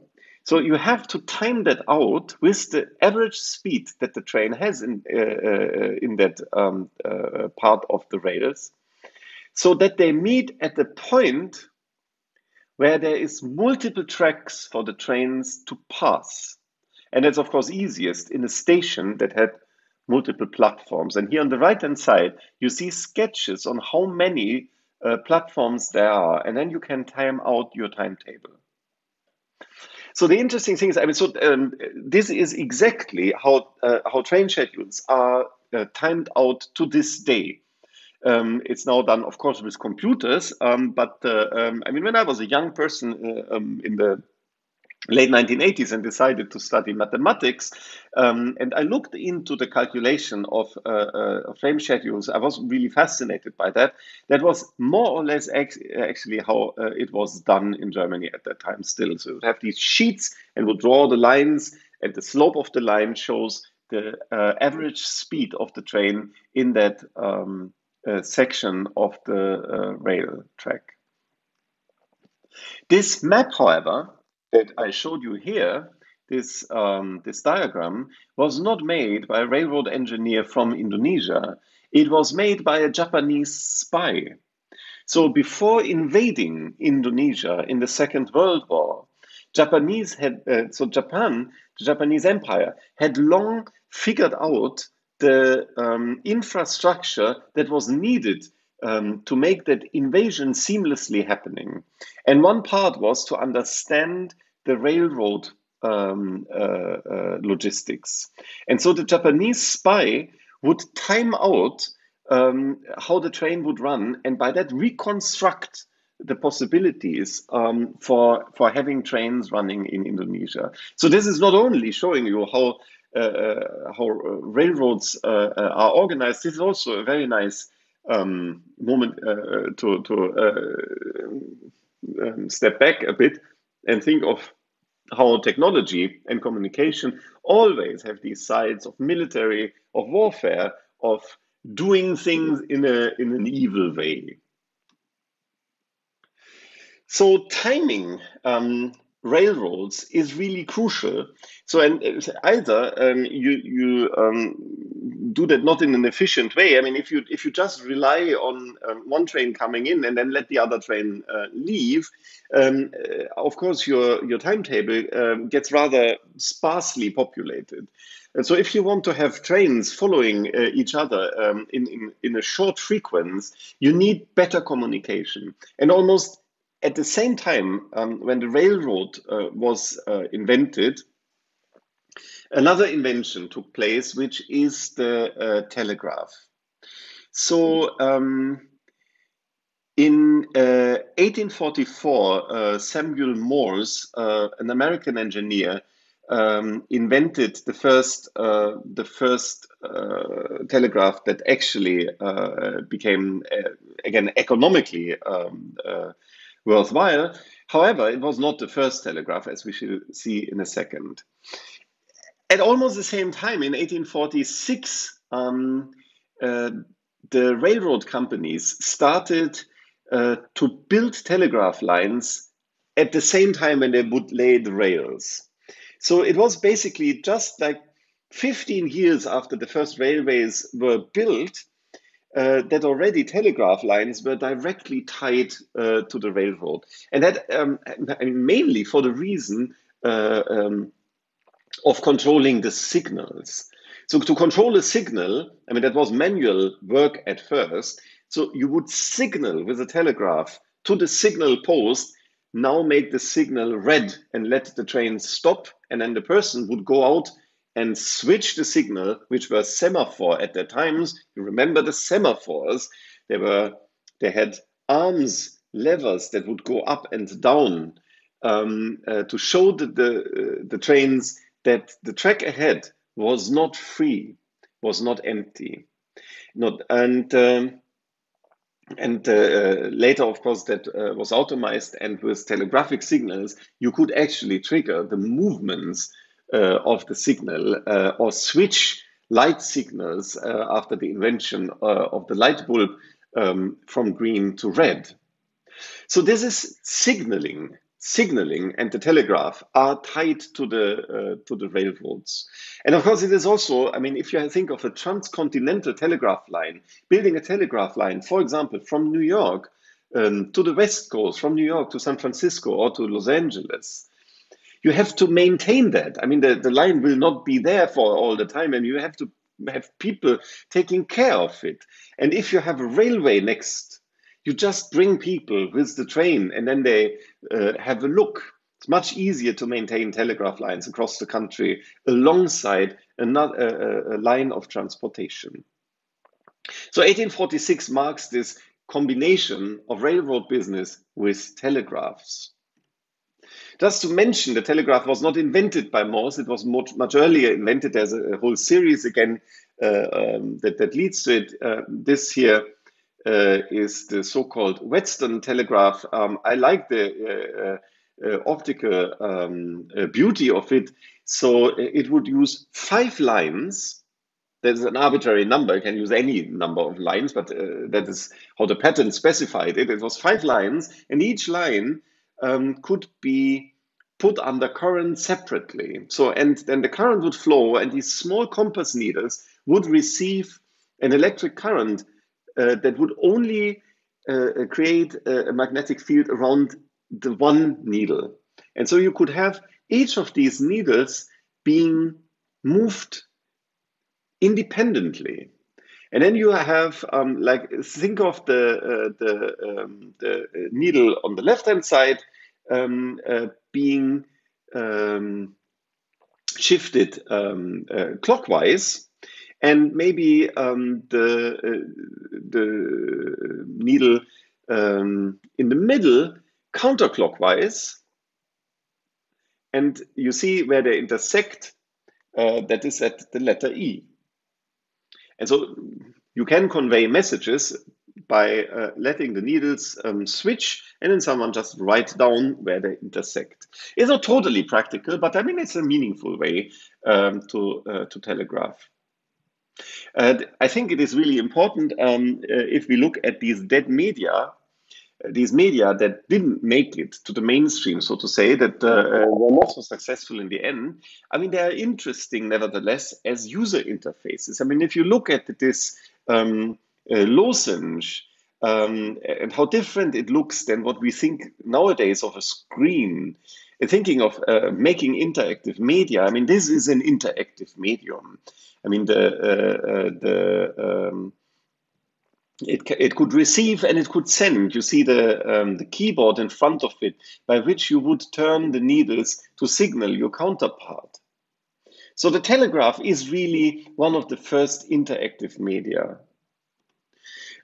So you have to time that out with the average speed that the train has in, uh, uh, in that um, uh, part of the rails, so that they meet at the point where there is multiple tracks for the trains to pass. And it's of course easiest in a station that had multiple platforms. And here on the right hand side, you see sketches on how many uh, platforms there are, and then you can time out your timetable. So the interesting thing is, I mean, so um, this is exactly how uh, how train schedules are uh, timed out to this day. Um, it's now done, of course, with computers. Um, but uh, um, I mean, when I was a young person uh, um, in the late 1980s and decided to study mathematics. Um, and I looked into the calculation of uh, uh, frame schedules. I was really fascinated by that. That was more or less ex- actually how uh, it was done in Germany at that time still. So you would have these sheets and would draw the lines and the slope of the line shows the uh, average speed of the train in that um, uh, section of the uh, rail track. This map, however, that I showed you here, this, um, this diagram, was not made by a railroad engineer from Indonesia. It was made by a Japanese spy. So before invading Indonesia in the Second World War, Japanese had, uh, so Japan, the Japanese Empire, had long figured out the um, infrastructure that was needed um, to make that invasion seamlessly happening. And one part was to understand the railroad um, uh, uh, logistics. And so the Japanese spy would time out um, how the train would run and by that reconstruct the possibilities um, for for having trains running in Indonesia. So this is not only showing you how how railroads uh, uh, are organized. This is also a very nice um, moment uh, to, to uh, um, step back a bit and think of how technology and communication always have these sides of military, of warfare, of doing things in, a, in an evil way. So timing um, railroads is really crucial. So, and either um, you you um, do that not in an efficient way. I mean, if you if you just rely on um, one train coming in and then let the other train uh, leave, um, uh, of course your your timetable um, gets rather sparsely populated. And so, if you want to have trains following uh, each other um, in, in in a short frequency, you need better communication and almost at the same time, um, when the railroad uh, was uh, invented, another invention took place, which is the uh, telegraph. So um, in 1844, uh, uh, Samuel Morse, uh, an American engineer, um, invented the first the first telegraph that actually became again economically um, worthwhile. However, it was not the first telegraph, as we shall see in a second. At almost the same time, in 1846, um, uh, the railroad companies started uh, to build telegraph lines at the same time when they would lay the rails. So it was basically just like 15 years after the first railways were built uh, that already telegraph lines were directly tied uh, to the railroad. And that um, mainly for the reason uh, um, of controlling the signals. So to control a signal, I mean, that was manual work at first. So you would signal with a telegraph to the signal post, now make the signal red and let the train stop. And then the person would go out and switch the signal, which were semaphore at the times. You remember the semaphores? They were they had arms, levers that would go up and down um, uh, to show the the, uh, the trains that the track ahead was not free, was not empty, not and. Um, and uh, later, of course, that uh, was automized, and with telegraphic signals, you could actually trigger the movements uh, of the signal uh, or switch light signals uh, after the invention of the light bulb um, from green to red. So this is signaling signaling and the telegraph are tied to the uh, to the railroads and of course it is also i mean if you think of a transcontinental telegraph line building a telegraph line for example from new york um, to the west coast from new york to san francisco or to los angeles you have to maintain that. I mean, the, the line will not be there for all the time, and you have to have people taking care of it. And if you have a railway next, you just bring people with the train, and then they uh, have a look. It's much easier to maintain telegraph lines across the country alongside another a, a line of transportation. So 1846 marks this combination of railroad business with telegraphs. Just to mention, the telegraph was not invented by Morse. It was much, much earlier invented. There's a, whole series again uh, um, that, that leads to it. Uh, this here uh, is the so-called Wheatstone telegraph. Um, I like the uh, uh, optical um, uh, beauty of it. So it would use five lines. There's an arbitrary number. You can use any number of lines, but that is how the patent specified it. It was five lines, and each line um, could be put under current separately. So, and then the current would flow, and these small compass needles would receive an electric current uh, that would only uh, create a, magnetic field around the one needle. And so you could have each of these needles being moved independently. And then you have um, like think of the uh, the um, the needle on the left hand side um, uh, being um, shifted um, uh, clockwise, and maybe um, the uh, the needle um, in the middle counterclockwise, and you see where they intersect. Uh, that is at the letter E. And so you can convey messages by uh, letting the needles um, switch and then someone just write down where they intersect. It's not totally practical, but I mean, it's a meaningful way um, to, uh, to telegraph. Uh, I think it is really important um, uh, if we look at these dead media, uh, these media that didn't make it to the mainstream, so to say, that uh, were not so successful in the end. I mean, they are interesting nevertheless as user interfaces. I mean, if you look at this um, lozenge um, and how different it looks than what we think nowadays of a screen. thinking of uh, making interactive media, I mean, this is an interactive medium. I mean, the uh, uh, the um, it, it could receive and it could send. You see the um, the keyboard in front of it, by which you would turn the needles to signal your counterpart. So the telegraph is really one of the first interactive media.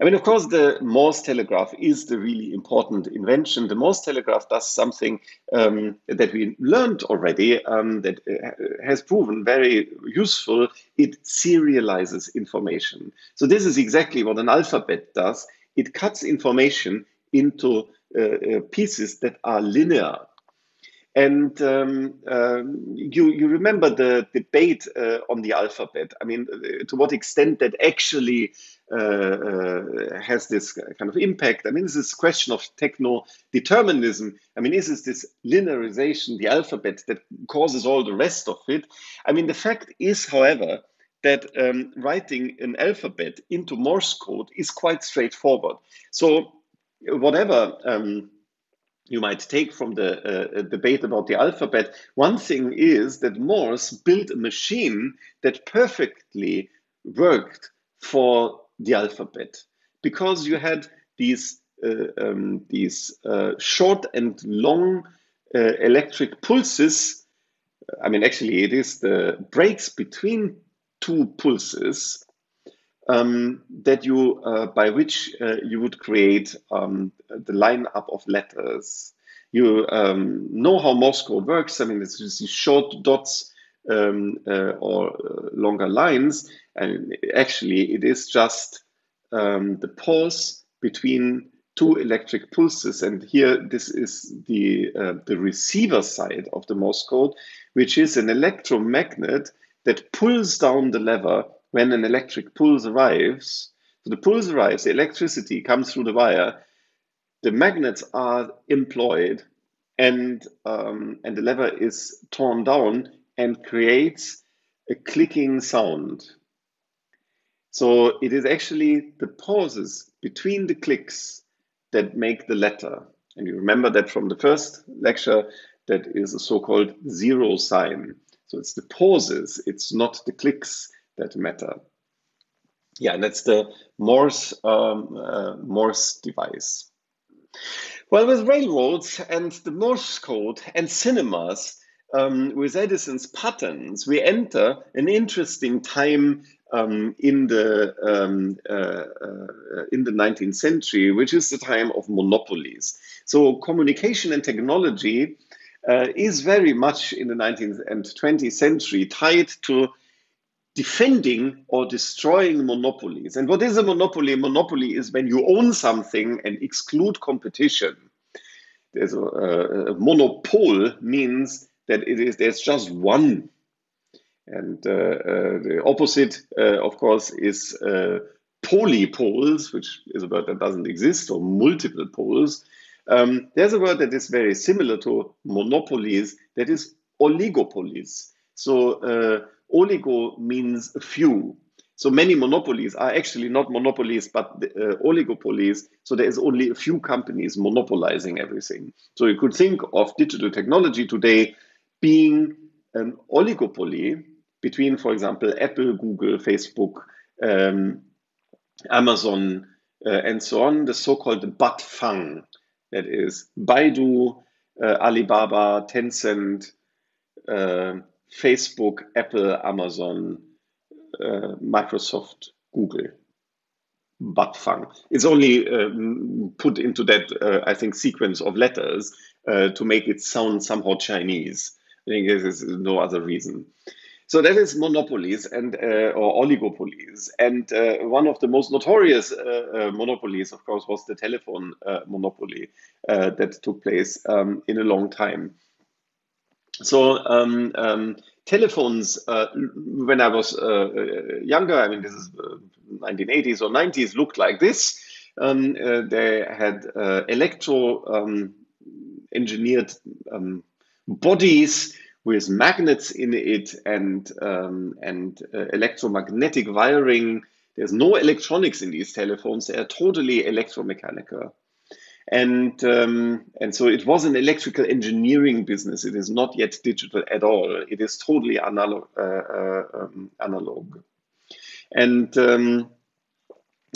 I mean, of course, the Morse telegraph is the really important invention. The Morse telegraph does something um, that we learned already um, that uh, has proven very useful. It serializes information. So this is exactly what an alphabet does. It cuts information into uh, uh pieces that are linear. And um, um, you, you remember the debate uh, on the alphabet. I mean, uh, to what extent that actually has this kind of impact. I mean, this is a question of techno determinism. I mean, is this this linearization, the alphabet, that causes all the rest of it? I mean, the fact is, however, that um, writing an alphabet into Morse code is quite straightforward. So, whatever. Um, you might take from the uh, debate about the alphabet. One thing is that Morse built a machine that perfectly worked for the alphabet because you had these uh, um, these uh, short and long uh, electric pulses. I mean, actually, it is the breaks between two pulses um, that you uh, by which uh, you would create um, the lineup of letters. You um, know how Morse code works. I mean, it's just these short dots um, uh, or longer lines, and actually, it is just um, the pulse between two electric pulses. And here, this is the, uh, the receiver side of the Morse code, which is an electromagnet that pulls down the lever when an electric pulse arrives. So the pulse arrives, the electricity comes through the wire, the magnets are employed, and, um, and the lever is torn down and creates a clicking sound. So it is actually the pauses between the clicks that make the letter. And you remember that from the first lecture, that is a so-called zero sign. So it's the pauses, it's not the clicks that matter. Yeah, and that's the Morse um, uh, Morse device. Well, with railroads and the Morse code and cinemas, um, with Edison's patents, we enter an interesting time um, in the um, uh, uh, in the 19th century, which is the time of monopolies. So communication and technology uh, is very much in the 19th and 20th century tied to defending or destroying monopolies. And what is a monopoly? A monopoly is when you own something and exclude competition. There's a, a monopole means that it is there's just one and uh, uh, the opposite, uh, of course, is polypoles, which is a word that doesn't exist, or multiple poles. Um, there's a word that is very similar to monopolies, that is oligopolies. So uh, oligo means a few. So many monopolies are actually not monopolies, but uh, oligopolies. So there is only a few companies monopolizing everything. So you could think of digital technology today being an oligopoly between, for example, Apple, Google, Facebook, um, Amazon, uh, and so on, the so-called BAT-FANG, that is Baidu, uh, Alibaba, Tencent, uh, Facebook, Apple, Amazon, uh, Microsoft, Google. BAT-FANG. It's only um, put into that, uh, I think, sequence of letters uh, to make it sound somehow Chinese. I think there's no other reason. So that is monopolies and uh, or oligopolies. And uh, one of the most notorious uh, uh monopolies, of course, was the telephone uh, monopoly uh, that took place um, in a long time. So um, um, telephones, when I was younger, I mean, this is 1980s or 90s, looked like this. Um, they had electro um, engineered um, bodies with magnets in it and um, and uh, electromagnetic wiring. There's no electronics in these telephones; they are totally electromechanical. And um, and so it was an electrical engineering business. It is not yet digital at all. It is totally analog. Uh, uh, um, analog. And um,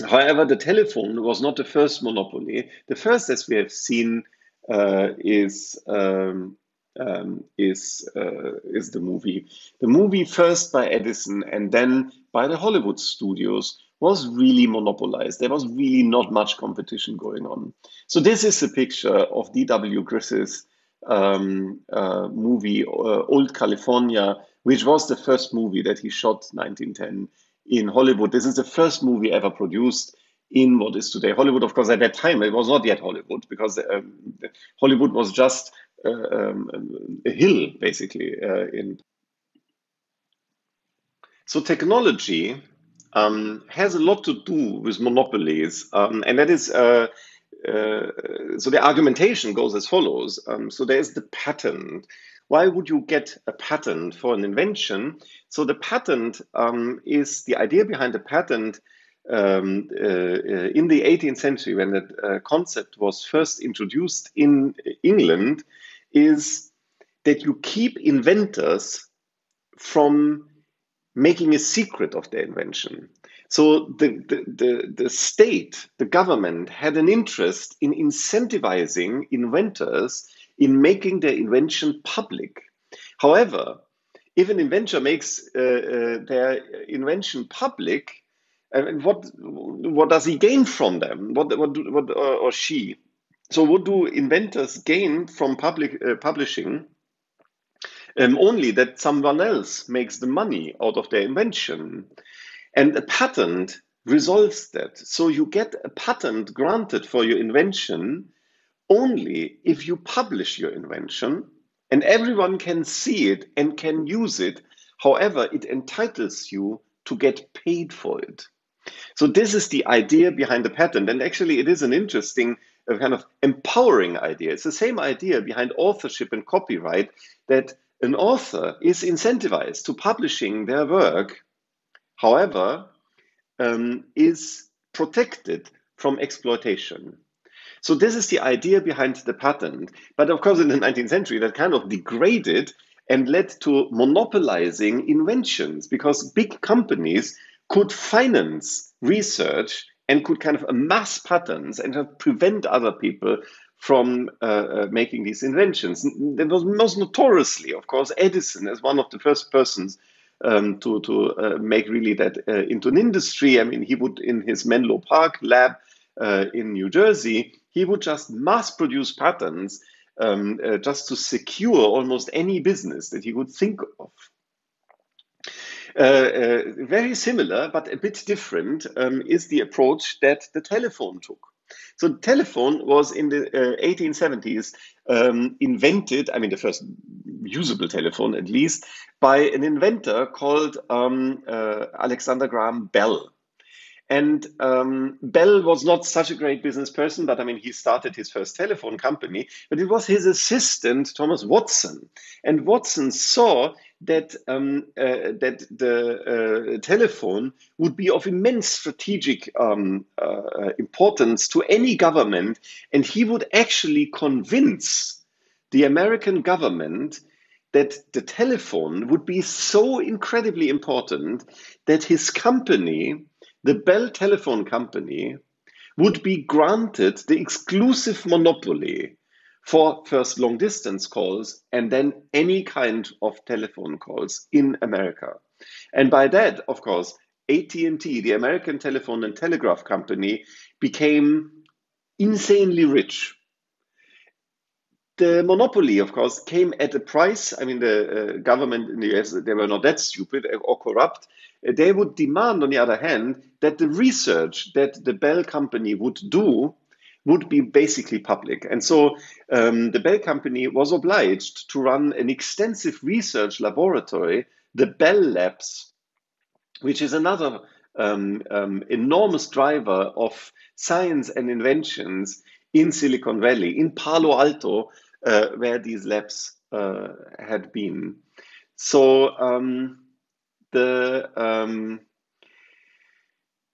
however, the telephone was not the first monopoly. The first, as we have seen, uh, is um, um, is uh, is the movie. The movie first by Edison and then by the Hollywood studios was really monopolized. There was really not much competition going on. So this is a picture of D.W. Griffith's um, uh, movie uh, Old California, which was the first movie that he shot 1910 in Hollywood. This is the first movie ever produced in what is today Hollywood. Of course, at that time it was not yet Hollywood because um, Hollywood was just um, a hill, basically. Uh, in so technology um, has a lot to do with monopolies, um, and that is. Uh, uh, so the argumentation goes as follows. Um, so there's the patent. Why would you get a patent for an invention? So the patent um, is the idea behind the patent um, uh, in the 18th century, when that uh, concept was first introduced in England, is that you keep inventors from making a secret of their invention. So the, the, the, the, state, the government had an interest in incentivizing inventors in making their invention public. However, if an inventor makes uh, uh, their invention public, and what what does he gain from them? What what, what or, or she? So what do inventors gain from public uh, publishing? Um, only that someone else makes the money out of their invention. And a patent resolves that. So you get a patent granted for your invention only if you publish your invention and everyone can see it and can use it. However, it entitles you to get paid for it. So this is the idea behind the patent. And actually, it is an interesting a kind of empowering idea. It's the same idea behind authorship and copyright that an author is incentivized to publishing their work, however, um, is protected from exploitation. So this is the idea behind the patent. But of course, in the 19th century, that kind of degraded and led to monopolizing inventions because big companies could finance research and could kind of amass patterns and prevent other people from uh, uh, making these inventions. There was most notoriously, of course, Edison as one of the first persons um, to to uh, make really that uh, into an industry. I mean, he would in his Menlo Park lab uh, in New Jersey, he would just mass produce patents um, uh, just to secure almost any business that he would think of. Uh, uh, very similar, but a bit different, um, is the approach that the telephone took. So the telephone was in the uh, 1870s um, invented, I mean, the first usable telephone at least, by an inventor called um, uh, Alexander Graham Bell. And um, Bell was not such a great business person, but I mean, he started his first telephone company, but it was his assistant, Thomas Watson. And Watson saw that, um, uh, that the uh, telephone would be of immense strategic um, uh, importance to any government, and he would actually convince the American government that the telephone would be so incredibly important that his company the Bell Telephone Company would be granted the exclusive monopoly for first long distance calls and then any kind of telephone calls in America. And by that, of course, AT&T, the American Telephone and Telegraph Company, became insanely rich the monopoly, of course, came at a price. I mean, the uh, government in the US, they were not that stupid or corrupt. They would demand, on the other hand, that the research that the Bell company would do would be basically public. And so um, the Bell company was obliged to run an extensive research laboratory, the Bell Labs, which is another um, um, enormous driver of science and inventions in Silicon Valley, in Palo Alto, uh, where these labs uh, had been. So um, the um,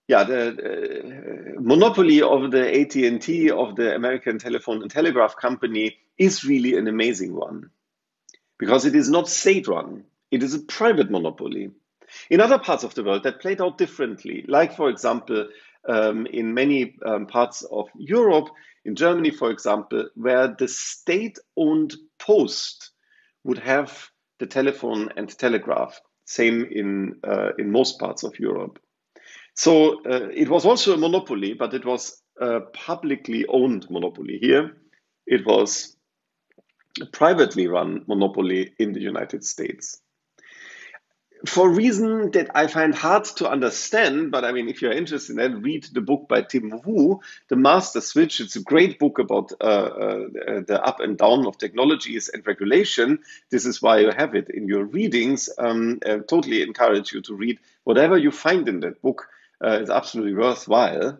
yeah the uh, monopoly of the AT&T of the American Telephone and Telegraph Company is really an amazing one because it is not state run. It is a private monopoly. In other parts of the world that played out differently. Like for example um, in many um, parts of Europe in Germany, for example, where the state owned post would have the telephone and telegraph, same in, uh, in most parts of Europe. So uh, it was also a monopoly, but it was a publicly owned monopoly. Here, it was a privately run monopoly in the United States for a reason that I find hard to understand, but I mean, if you're interested in that, read the book by Tim Wu, The Master Switch. It's a great book about uh, uh, the up and down of technologies and regulation. This is why you have it in your readings. Um, I totally encourage you to read whatever you find in that book. Uh, it's absolutely worthwhile.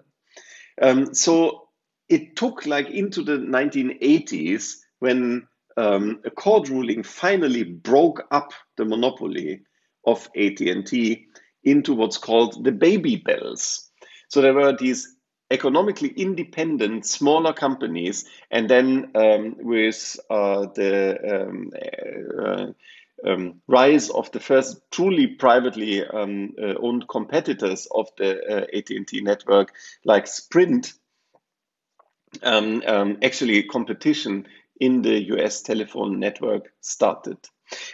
Um, so it took like into the 1980s when um, a court ruling finally broke up the monopoly of AT&T into what's called the baby bells. So there were these economically independent smaller companies, and then um, with uh, the um, uh, um, rise of the first truly privately um, uh, owned competitors of the uh, AT&T network, like Sprint, um, um, actually competition in the US telephone network started.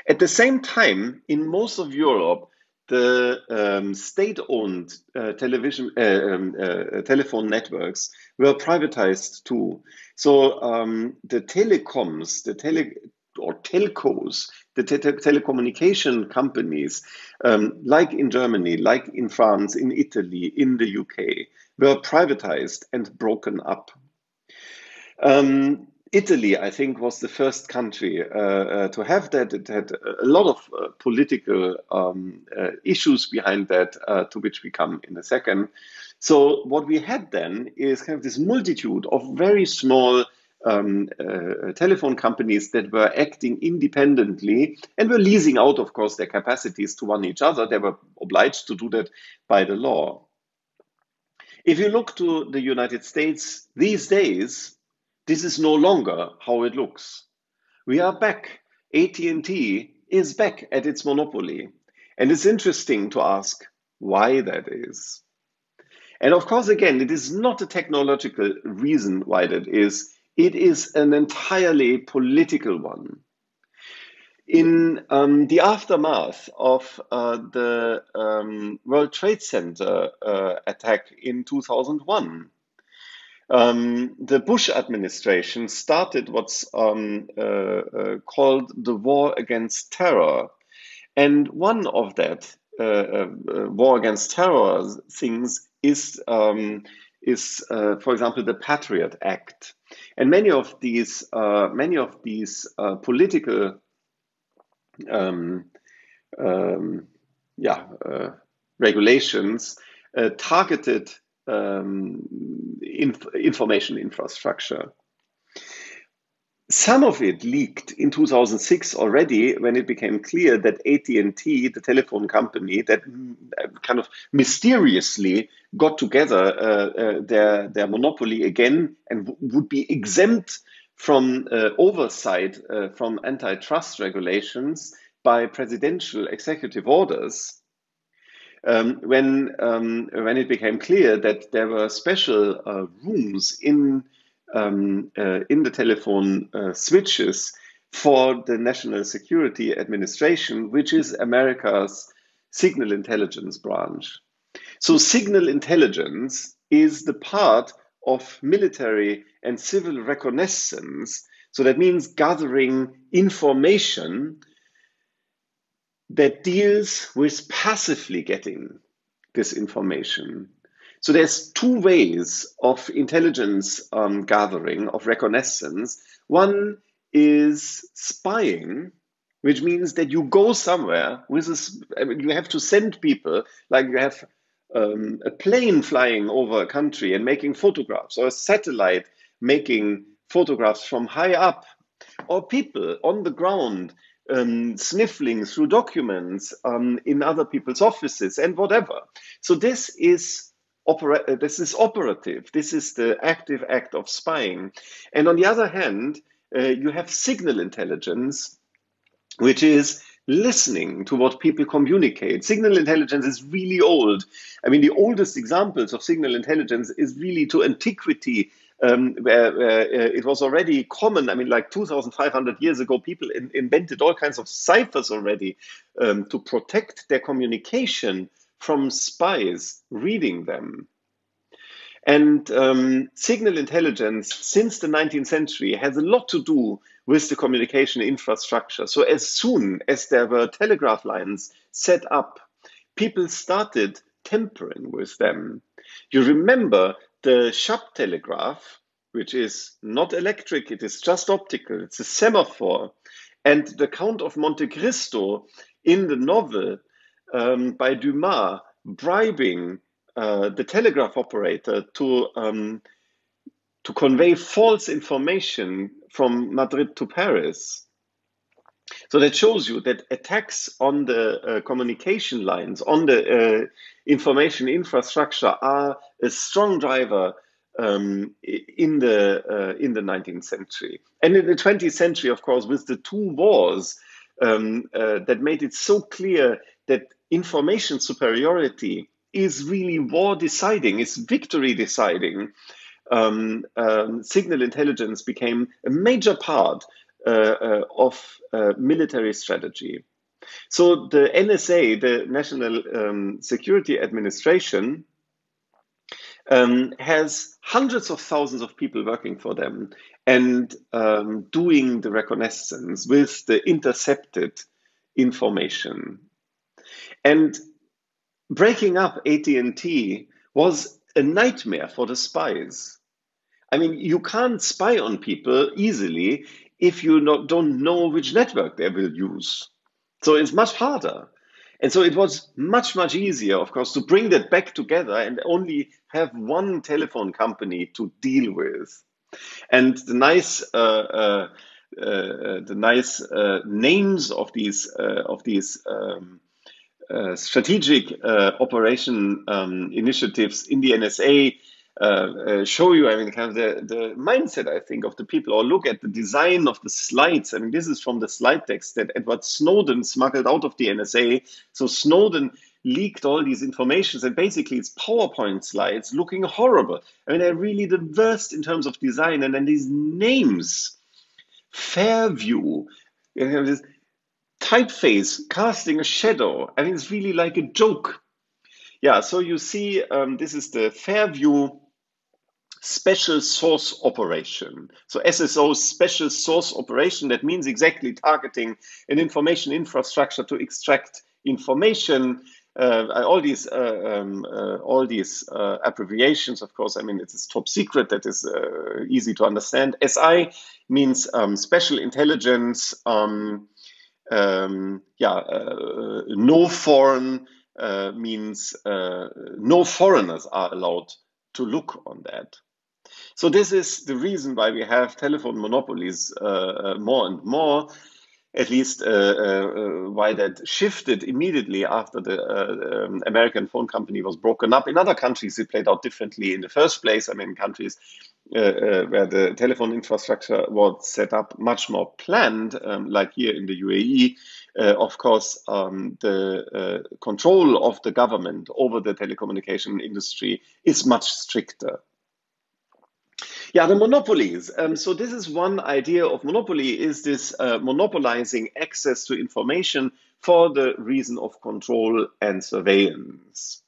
At the same time, in most of Europe, the um, state-owned uh, television uh, um, uh, telephone networks were privatized too. So um, the telecoms, the tele or telcos, the te telecommunication companies, um, like in Germany, like in France, in Italy, in the UK, were privatized and broken up. Um, Italy, I think, was the first country uh, uh, to have that. It had a lot of uh, political um, uh, issues behind that, uh, to which we come in a second. So, what we had then is kind of this multitude of very small um, uh, telephone companies that were acting independently and were leasing out, of course, their capacities to one each other. They were obliged to do that by the law. If you look to the United States these days, this is no longer how it looks. We are back. AT&T is back at its monopoly. And it's interesting to ask why that is. And of course, again, it is not a technological reason why that is. it is an entirely political one. In um, the aftermath of uh, the um, World Trade Center uh, attack in 2001, um, the Bush administration started what's um, uh, uh, called the war against terror. And one of that uh, uh, uh war against terror things is, um, is for example, the Patriot Act. And many of these, many of these political um, um, yeah, regulations targeted um, inf information infrastructure. Some of it leaked in 2006 already when it became clear that AT&T, the telephone company that uh, kind of mysteriously got together uh, uh, their, their monopoly again and would be exempt from uh, oversight uh, from antitrust regulations by presidential executive orders um, when um, when it became clear that there were special uh, rooms in um, uh, in the telephone uh, switches for the National Security Administration, which is America's signal intelligence branch. So, signal intelligence is the part of military and civil reconnaissance. So, that means gathering information that deals with passively getting this information. So there's two ways of intelligence um, gathering, of reconnaissance. One is spying, which means that you go somewhere with this, I mean, you have to send people, like you have um, a plane flying over a country and making photographs, or a satellite making photographs from high up, or people on the ground um, sniffling through documents um, in other people's offices and whatever. So this is opera- uh, this is operative. This is the active act of spying. And on the other hand, uh, you have signal intelligence, which is listening to what people communicate. Signal intelligence is really old. I mean, the oldest examples of signal intelligence is really to antiquity um, where, uh, it was already common. I mean, like 2,500 years ago, people in, invented all kinds of ciphers already um, to protect their communication from spies reading them. And um, signal intelligence since the 19th century has a lot to do with the communication infrastructure. So, as soon as there were telegraph lines set up, people started tampering with them. You remember the Chappe-telegraph, which is not electric, it is just optical, it's a semaphore. And the Count of Monte Cristo in the novel um, by Dumas, bribing uh, the telegraph operator to um, to convey false information from Madrid to Paris. So that shows you that attacks on the uh, communication lines, on the uh, information infrastructure, are a strong driver um, in the uh, in the 19th century, and in the 20th century, of course, with the two wars um, uh, that made it so clear that information superiority is really war deciding, is victory deciding. Um, um signal intelligence became a major part uh, uh, of uh, military strategy. So the NSA, the National um, Security Administration, um, has hundreds of thousands of people working for them and um, doing the reconnaissance with the intercepted information. And breaking up AT&T was a nightmare for the spies. I mean, you can't spy on people easily if you not, don't know which network they will use. So it's much harder. And so it was much, much easier, of course, to bring that back together and only have one telephone company to deal with. And the nice, uh, uh, uh, the nice uh, names of these uh, of these um, uh, strategic operation um, initiatives in the NSA uh, uh, show you, I mean, kind of the, the mindset, I think, of the people, or look at the design of the slides. I mean, this is from the slide text that Edward Snowden smuggled out of the NSA. So Snowden leaked all these informations, and basically it's PowerPoint slides looking horrible. I mean, they're really the worst in terms of design. And then these names, Fairview, you have this typeface casting a shadow. I mean, it's really like a joke. Yeah, so you see, um, this is the Fairview special source operation. So SSO special source operation, that means exactly targeting an information infrastructure to extract information. Uh, all these uh, um, uh, all these uh, abbreviations, of course, I mean it is top secret. That is uh, easy to understand. SI means um, special intelligence. Um, um yeah, uh, no foreign means no foreigners are allowed to look on that. So this is the reason why we have telephone monopolies uh, uh more and more. At least uh, uh, why that shifted immediately after the um, American phone company was broken up. In other countries, it played out differently in the first place. I mean, countries where the telephone infrastructure was set up much more planned, um, like here in the UAE, uh, of course, um, the uh, control of the government over the telecommunication industry is much stricter. Yeah, the monopolies. Um, so this is one idea of monopoly is this uh, monopolizing access to information for the reason of control and surveillance.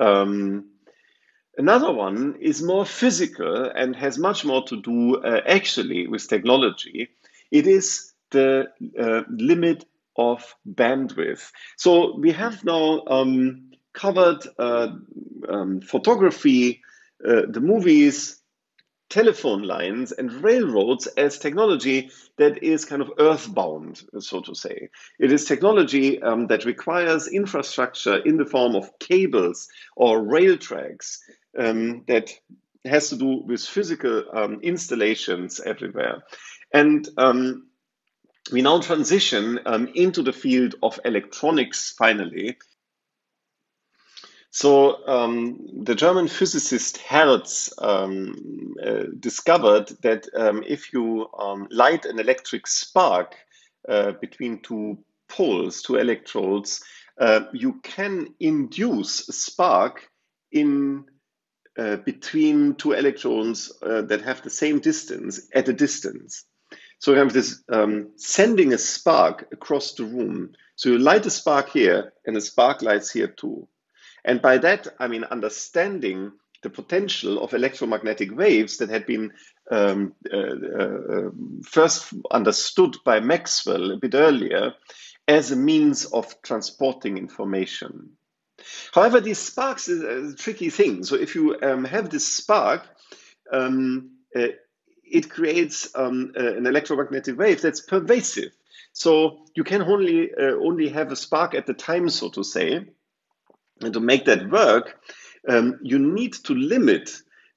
Um, another one is more physical and has much more to do uh, actually with technology. It is the uh, limit of bandwidth. So we have now um, covered uh, um, photography, uh, the movies, telephone lines and railroads as technology that is kind of earthbound, so to say. It is technology um, that requires infrastructure in the form of cables or rail tracks um, that has to do with physical um, installations everywhere. And um, we now transition um, into the field of electronics finally, so um, the German physicist Hertz um, uh, discovered that um, if you um, light an electric spark uh, between two poles, two electrodes, uh, you can induce a spark in uh, between two electrons uh, that have the same distance at a distance. So you have this um, sending a spark across the room. So you light a spark here, and a spark lights here too. And by that, I mean understanding the potential of electromagnetic waves that had been um, uh, uh, first understood by Maxwell a bit earlier as a means of transporting information. However, these sparks is a tricky thing. So if you um, have this spark, um, uh, it creates um, uh, an electromagnetic wave that's pervasive. So you can only uh, only have a spark at the time, so to say. And to make that work, um, you need to limit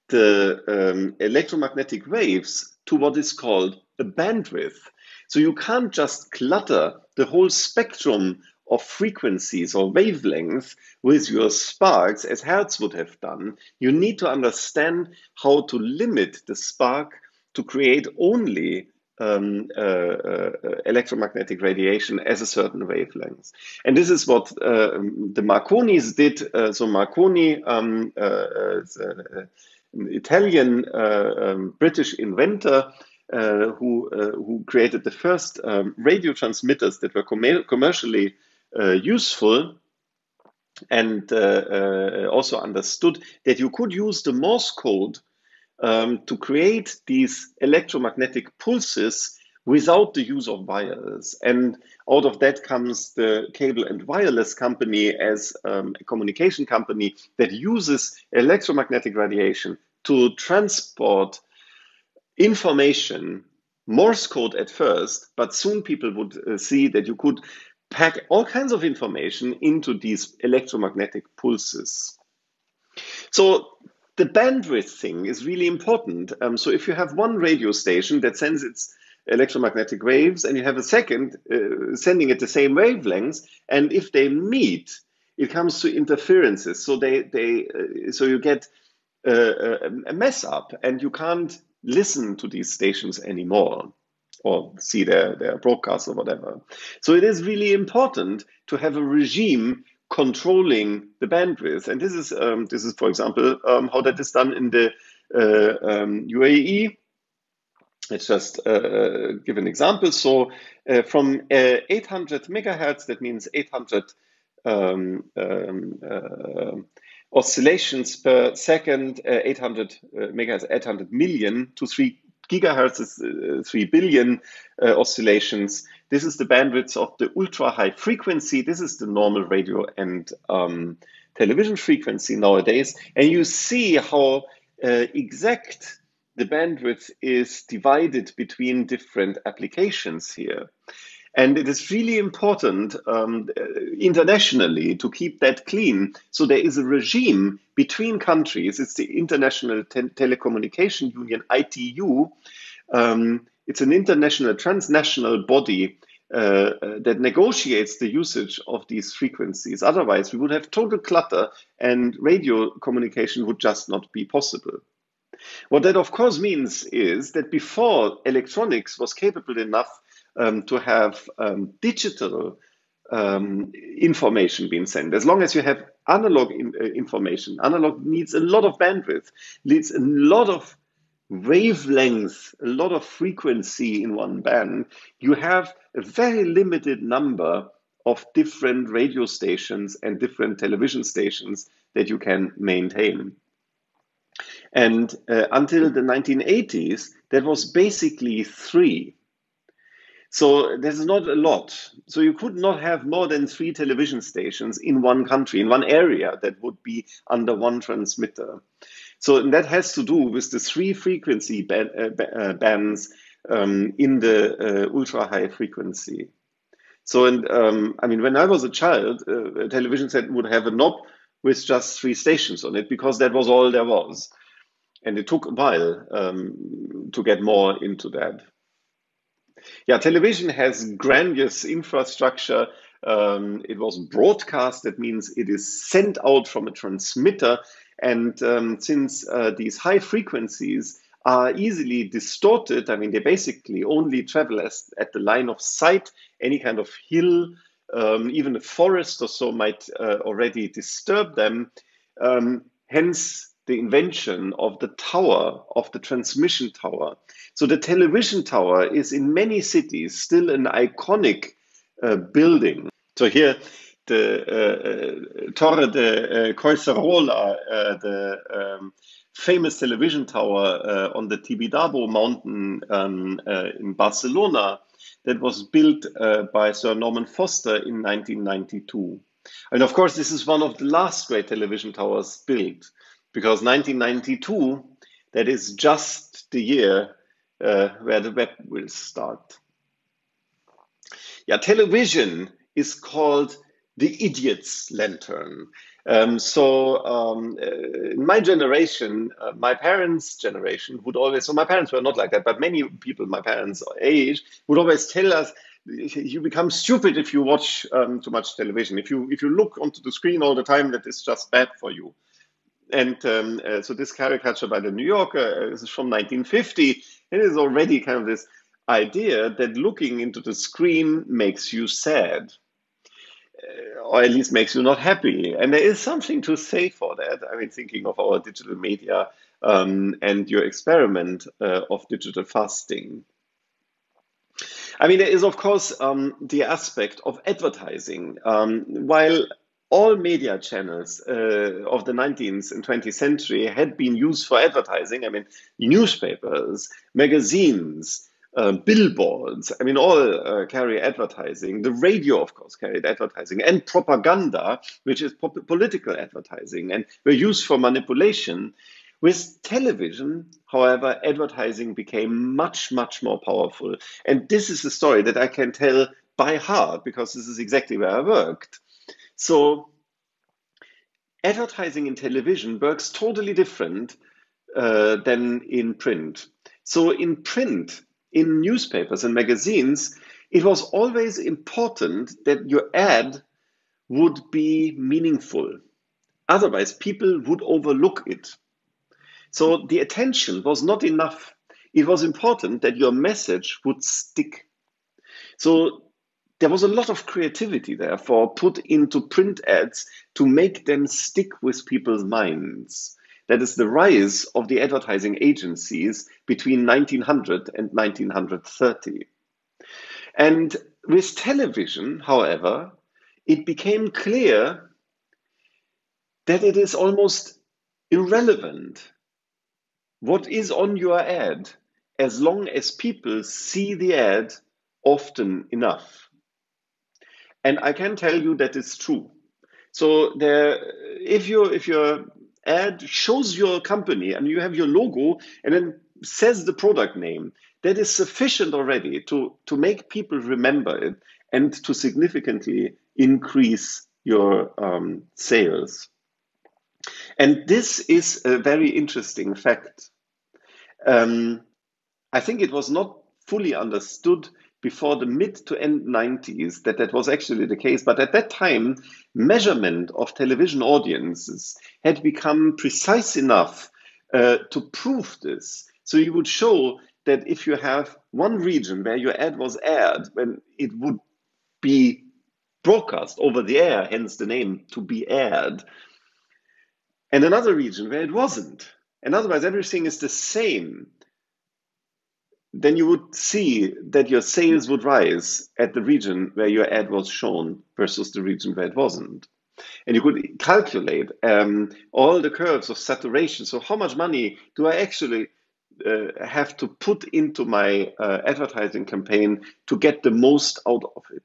the um, electromagnetic waves to what is called a bandwidth. So you can't just clutter the whole spectrum of frequencies or wavelengths with your sparks as Hertz would have done. You need to understand how to limit the spark to create only um, uh, uh, electromagnetic radiation as a certain wavelength. And this is what uh, the Marconis did. Uh, so Marconi, um, uh, uh, an Italian um, British inventor, who who created the first um, radio transmitters that were com commercially useful and also understood that you could use the Morse code um, to create these electromagnetic pulses without the use of wires. And out of that comes the cable and wireless company as um, a communication company that uses electromagnetic radiation to transport information, Morse code at first, but soon people would uh, see that you could pack all kinds of information into these electromagnetic pulses. So the bandwidth thing is really important. Um, so if you have one radio station that sends its electromagnetic waves and you have a second uh, sending at the same wavelengths, and if they meet, it comes to interferences. So they they uh, so you get uh, a mess up, and you can't listen to these stations anymore or see their, their broadcasts or whatever. So it is really important to have a regime controlling the bandwidth. And this is, um, this is for example, um, how that is done in the uh, um, UAE. Let's just uh, give an example. So uh, from uh, 800 megahertz, that means 800 um, um, uh, oscillations per second, uh, 800 megahertz, 800 million to 3 gigahertz is 3 billion oscillations. This is the bandwidth of the ultra high frequency. This is the normal radio and um, television frequency nowadays. And you see how uh, exact the bandwidth is divided between different applications here. And it is really important um, internationally to keep that clean. So there is a regime between countries. It's the International Te Telecommunication Union, ITU. Um, it's an international transnational body uh, uh, that negotiates the usage of these frequencies. Otherwise, we would have total clutter and radio communication would just not be possible. What that, of course, means is that before electronics was capable enough um, to have um, digital um, information being sent, as long as you have analog in, uh, information, analog needs a lot of bandwidth, needs a lot of wavelength, a lot of frequency in one band, you have a very limited number of different radio stations and different television stations that you can maintain. And uh, until the 1980s, that was basically three. So there's not a lot. So you could not have more than three television stations in one country, in one area that would be under one transmitter. So that has to do with the three frequency band, uh, uh, bands um, in the uh, ultra high frequency. So, and um, I mean, when I was a child, uh, a television set would have a knob with just three stations on it because that was all there was. And it took a while um, to get more into that. Yeah, television has grandiose infrastructure. Um, it was broadcast, that means it is sent out from a transmitter. And um, since uh, these high frequencies are easily distorted, I mean, they basically only travel as, at the line of sight, any kind of hill, um, even a forest or so might uh, already disturb them. Um, hence, the invention of the tower, of the transmission tower. So the television tower is in many cities still an iconic uh, building. So here, the uh, uh Torre de uh, Collserola, uh, the um, famous television tower uh, on the Tibidabo mountain um, in Barcelona, that was built by Sir Norman Foster in 1992. And of course, this is one of the last great television towers built because 1992, that is just the year uh, where the web will start. Yeah, television is called the idiot's lantern. Um, so um, uh, in my generation, uh, my parents' generation would always, so my parents were not like that, but many people my parents' age would always tell us, you become stupid if you watch um, too much television. If you if you look onto the screen all the time, that is just bad for you. And um, uh, so this caricature by the New Yorker uh, is from 1950. It is already kind of this idea that looking into the screen makes you sad, uh, or at least makes you not happy. And there is something to say for that. I mean, thinking of our digital media um, and your experiment uh, of digital fasting. I mean, there is, of course, um, the aspect of advertising. Um, while all media channels uh, of the 19th and 20th century had been used for advertising. I mean, newspapers, magazines, uh, billboards, I mean, all uh, carry advertising. The radio, of course, carried advertising and propaganda, which is po political advertising, and were used for manipulation. With television, however, advertising became much, much more powerful. And this is a story that I can tell by heart because this is exactly where I worked. So advertising in television works totally different uh, than in print. So in print, in newspapers and magazines, it was always important that your ad would be meaningful. Otherwise, people would overlook it. So the attention was not enough. It was important that your message would stick. So there was a lot of creativity therefore put into print ads to make them stick with people's minds. That is the rise of the advertising agencies between 1900 and 1930. And with television, however, it became clear that it is almost irrelevant what is on your ad as long as people see the ad often enough. And I can tell you that it's true. So there, if you if your ad shows your company and you have your logo and then says the product name, that is sufficient already to, to make people remember it and to significantly increase your um, sales. And this is a very interesting fact. Um, I think it was not fully understood before the mid to end 90s that that was actually the case. But at that time, measurement of television audiences had become precise enough uh, to prove this. So you would show that if you have one region where your ad was aired, when it would be broadcast over the air, hence the name to be aired, and another region where it wasn't, and otherwise everything is the same, then you would see that your sales would rise at the region where your ad was shown versus the region where it wasn't. And you could calculate um, all the curves of saturation. So, how much money do I actually uh, have to put into my uh, advertising campaign to get the most out of it?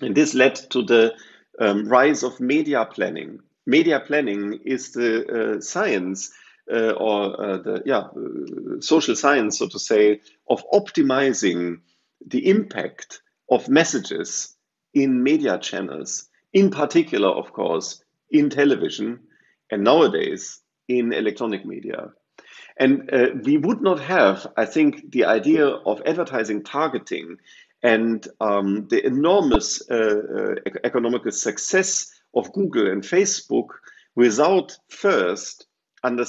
And this led to the um, rise of media planning. Media planning is the uh, science or uh, the yeah uh, social science, so to say, of optimizing the impact of messages in media channels, in particular, of course, in television, and nowadays in electronic media. And uh, we would not have, I think, the idea of advertising targeting and um, the enormous uh, uh, economical success of Google and Facebook without first under,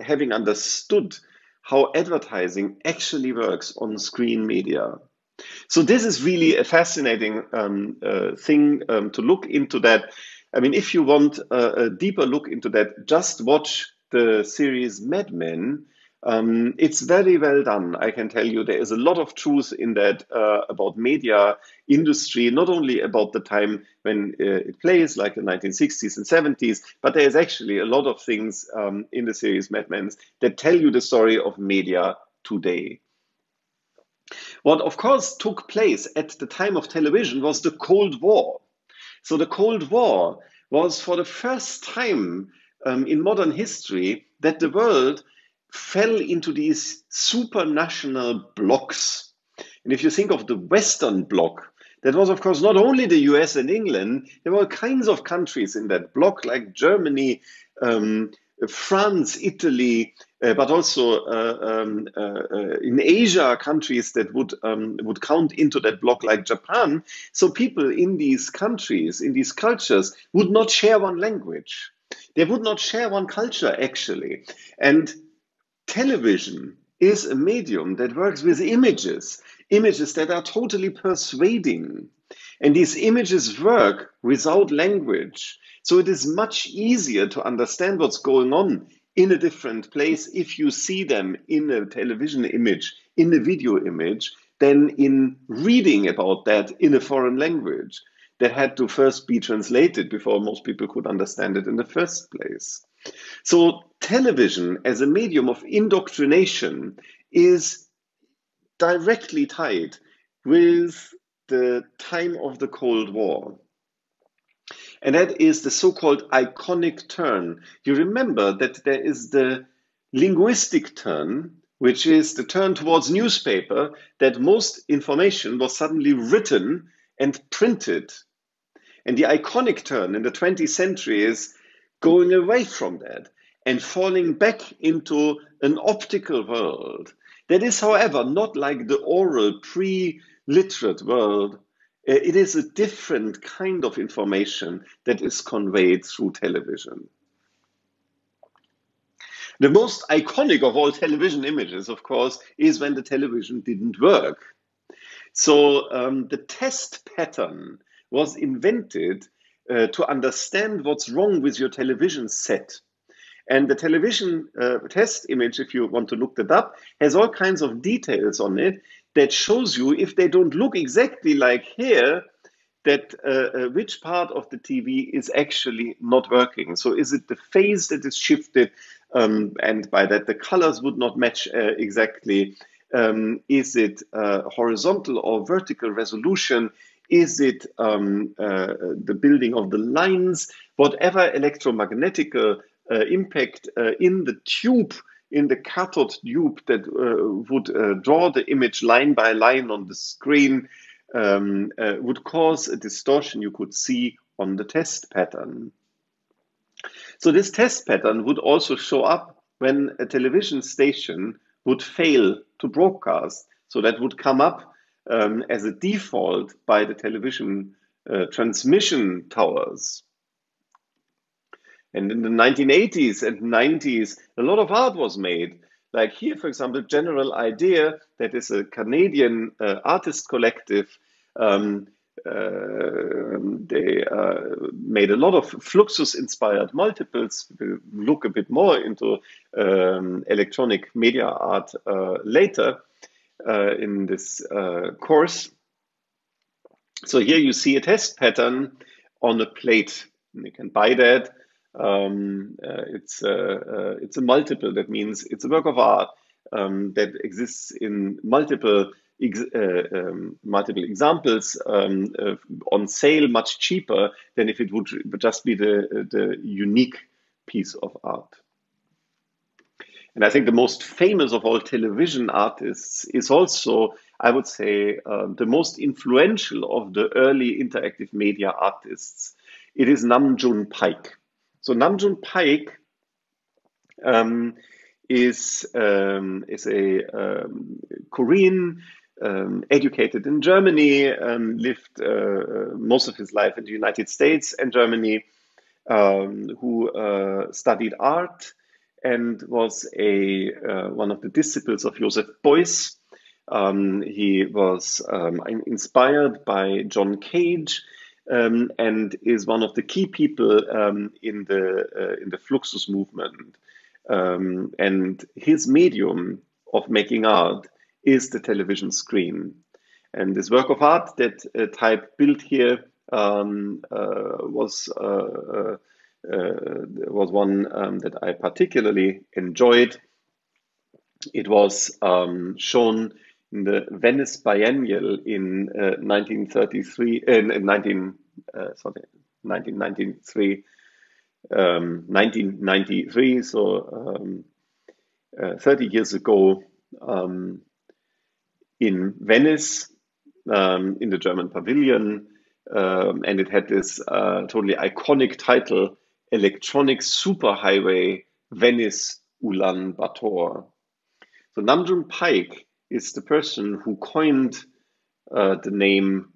having understood how advertising actually works on screen media. So this is really a fascinating um, uh, thing um, to look into that. I mean, if you want a, a deeper look into that, just watch the series Mad Men, um, it's very well done. I can tell you there is a lot of truth in that uh, about media industry, not only about the time when uh, it plays, like the 1960s and 70s, but there is actually a lot of things um, in the series Mad Men that tell you the story of media today. What, of course, took place at the time of television was the Cold War. So the Cold War was for the first time um, in modern history that the world fell into these supranational blocks. And if you think of the Western bloc, that was, of course, not only the US and England, there were all kinds of countries in that bloc, like Germany, um, France, Italy, uh, but also uh, um, uh, uh in Asia, countries that would um, would count into that bloc, like Japan. So people in these countries, in these cultures, would not share one language. They would not share one culture, actually, and television is a medium that works with images, images that are totally persuading. And these images work without language. So it is much easier to understand what's going on in a different place if you see them in a television image, in a video image, than in reading about that in a foreign language that had to first be translated before most people could understand it in the first place. So, television as a medium of indoctrination is directly tied with the time of the Cold War. And that is the so called iconic turn. You remember that there is the linguistic turn, which is the turn towards newspaper, that most information was suddenly written and printed. And the iconic turn in the 20th century is going away from that and falling back into an optical world. That is, however, not like the oral, pre literate world. Uh, it is a different kind of information that is conveyed through television. The most iconic of all television images, of course, is when the television didn't work. So um, the test pattern was invented uh, to understand what's wrong with your television set. And the television uh, test image, if you want to look that up, has all kinds of details on it that shows you if they don't look exactly like here, that uh, uh, which part of the TV is actually not working. So is it the phase that is shifted, um, and by that the colors would not match uh, exactly? Um, is it uh, horizontal or vertical resolution? Is it um, uh, the building of the lines? Whatever electromagnetic uh, impact in the tube in the cathode tube that uh, would uh, draw the image line by line on the screen um, uh, would cause a distortion you could see on the test pattern. So this test pattern would also show up when a television station would fail to broadcast. So that would come up um, as a default by the television uh, transmission towers. And in the 1980s and 90s, a lot of art was made. Like here, for example, General Idea, that is a Canadian uh, artist collective. Um, uh, they uh, made a lot of Fluxus inspired multiples. We'll look a bit more into um, electronic media art uh, later uh, in this uh, course. So here you see a test pattern on a plate. You can buy that um, uh, it's, uh, uh, it's a multiple. That means it's a work of art um, that exists in multiple ex um, multiple examples um, on sale much cheaper than if it would just be the, the unique piece of art. And I think the most famous of all television artists is also, I would say, uh, the most influential of the early interactive media artists. It is Nam June Paik. So Nam June Paik um, is um, is a um, Korean um, educated in Germany, um, lived uh, uh, most of his life in the United States and Germany, um, who uh, studied art and was a uh, one of the disciples of Joseph Beuys. he was inspired by John Cage um, and is one of the key people um, in the uh, in the Fluxus movement. Um, and his medium of making art is the television screen. And this work of art that uh, Paik built here um, uh, was uh, uh, was one um, that I particularly enjoyed. It was um, shown in the Venice Biennial in uh, 1933, uh, in 19, uh, sorry, 1993, um, 1993, so um, uh, 30 years ago um, in Venice, um, in the German pavilion, um, and it had this uh, totally iconic title, Electronic Superhighway Venice Ulan Bator. So Nam June Paik is the person who coined uh, the name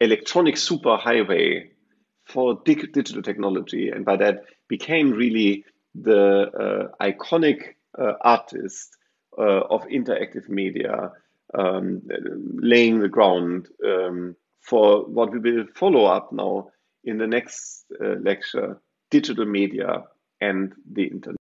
electronic superhighway for dig digital technology, and by that became really the uh, iconic uh, artist uh, of interactive media, um, laying the ground um, for what we will follow up now in the next uh, lecture, digital media and the internet.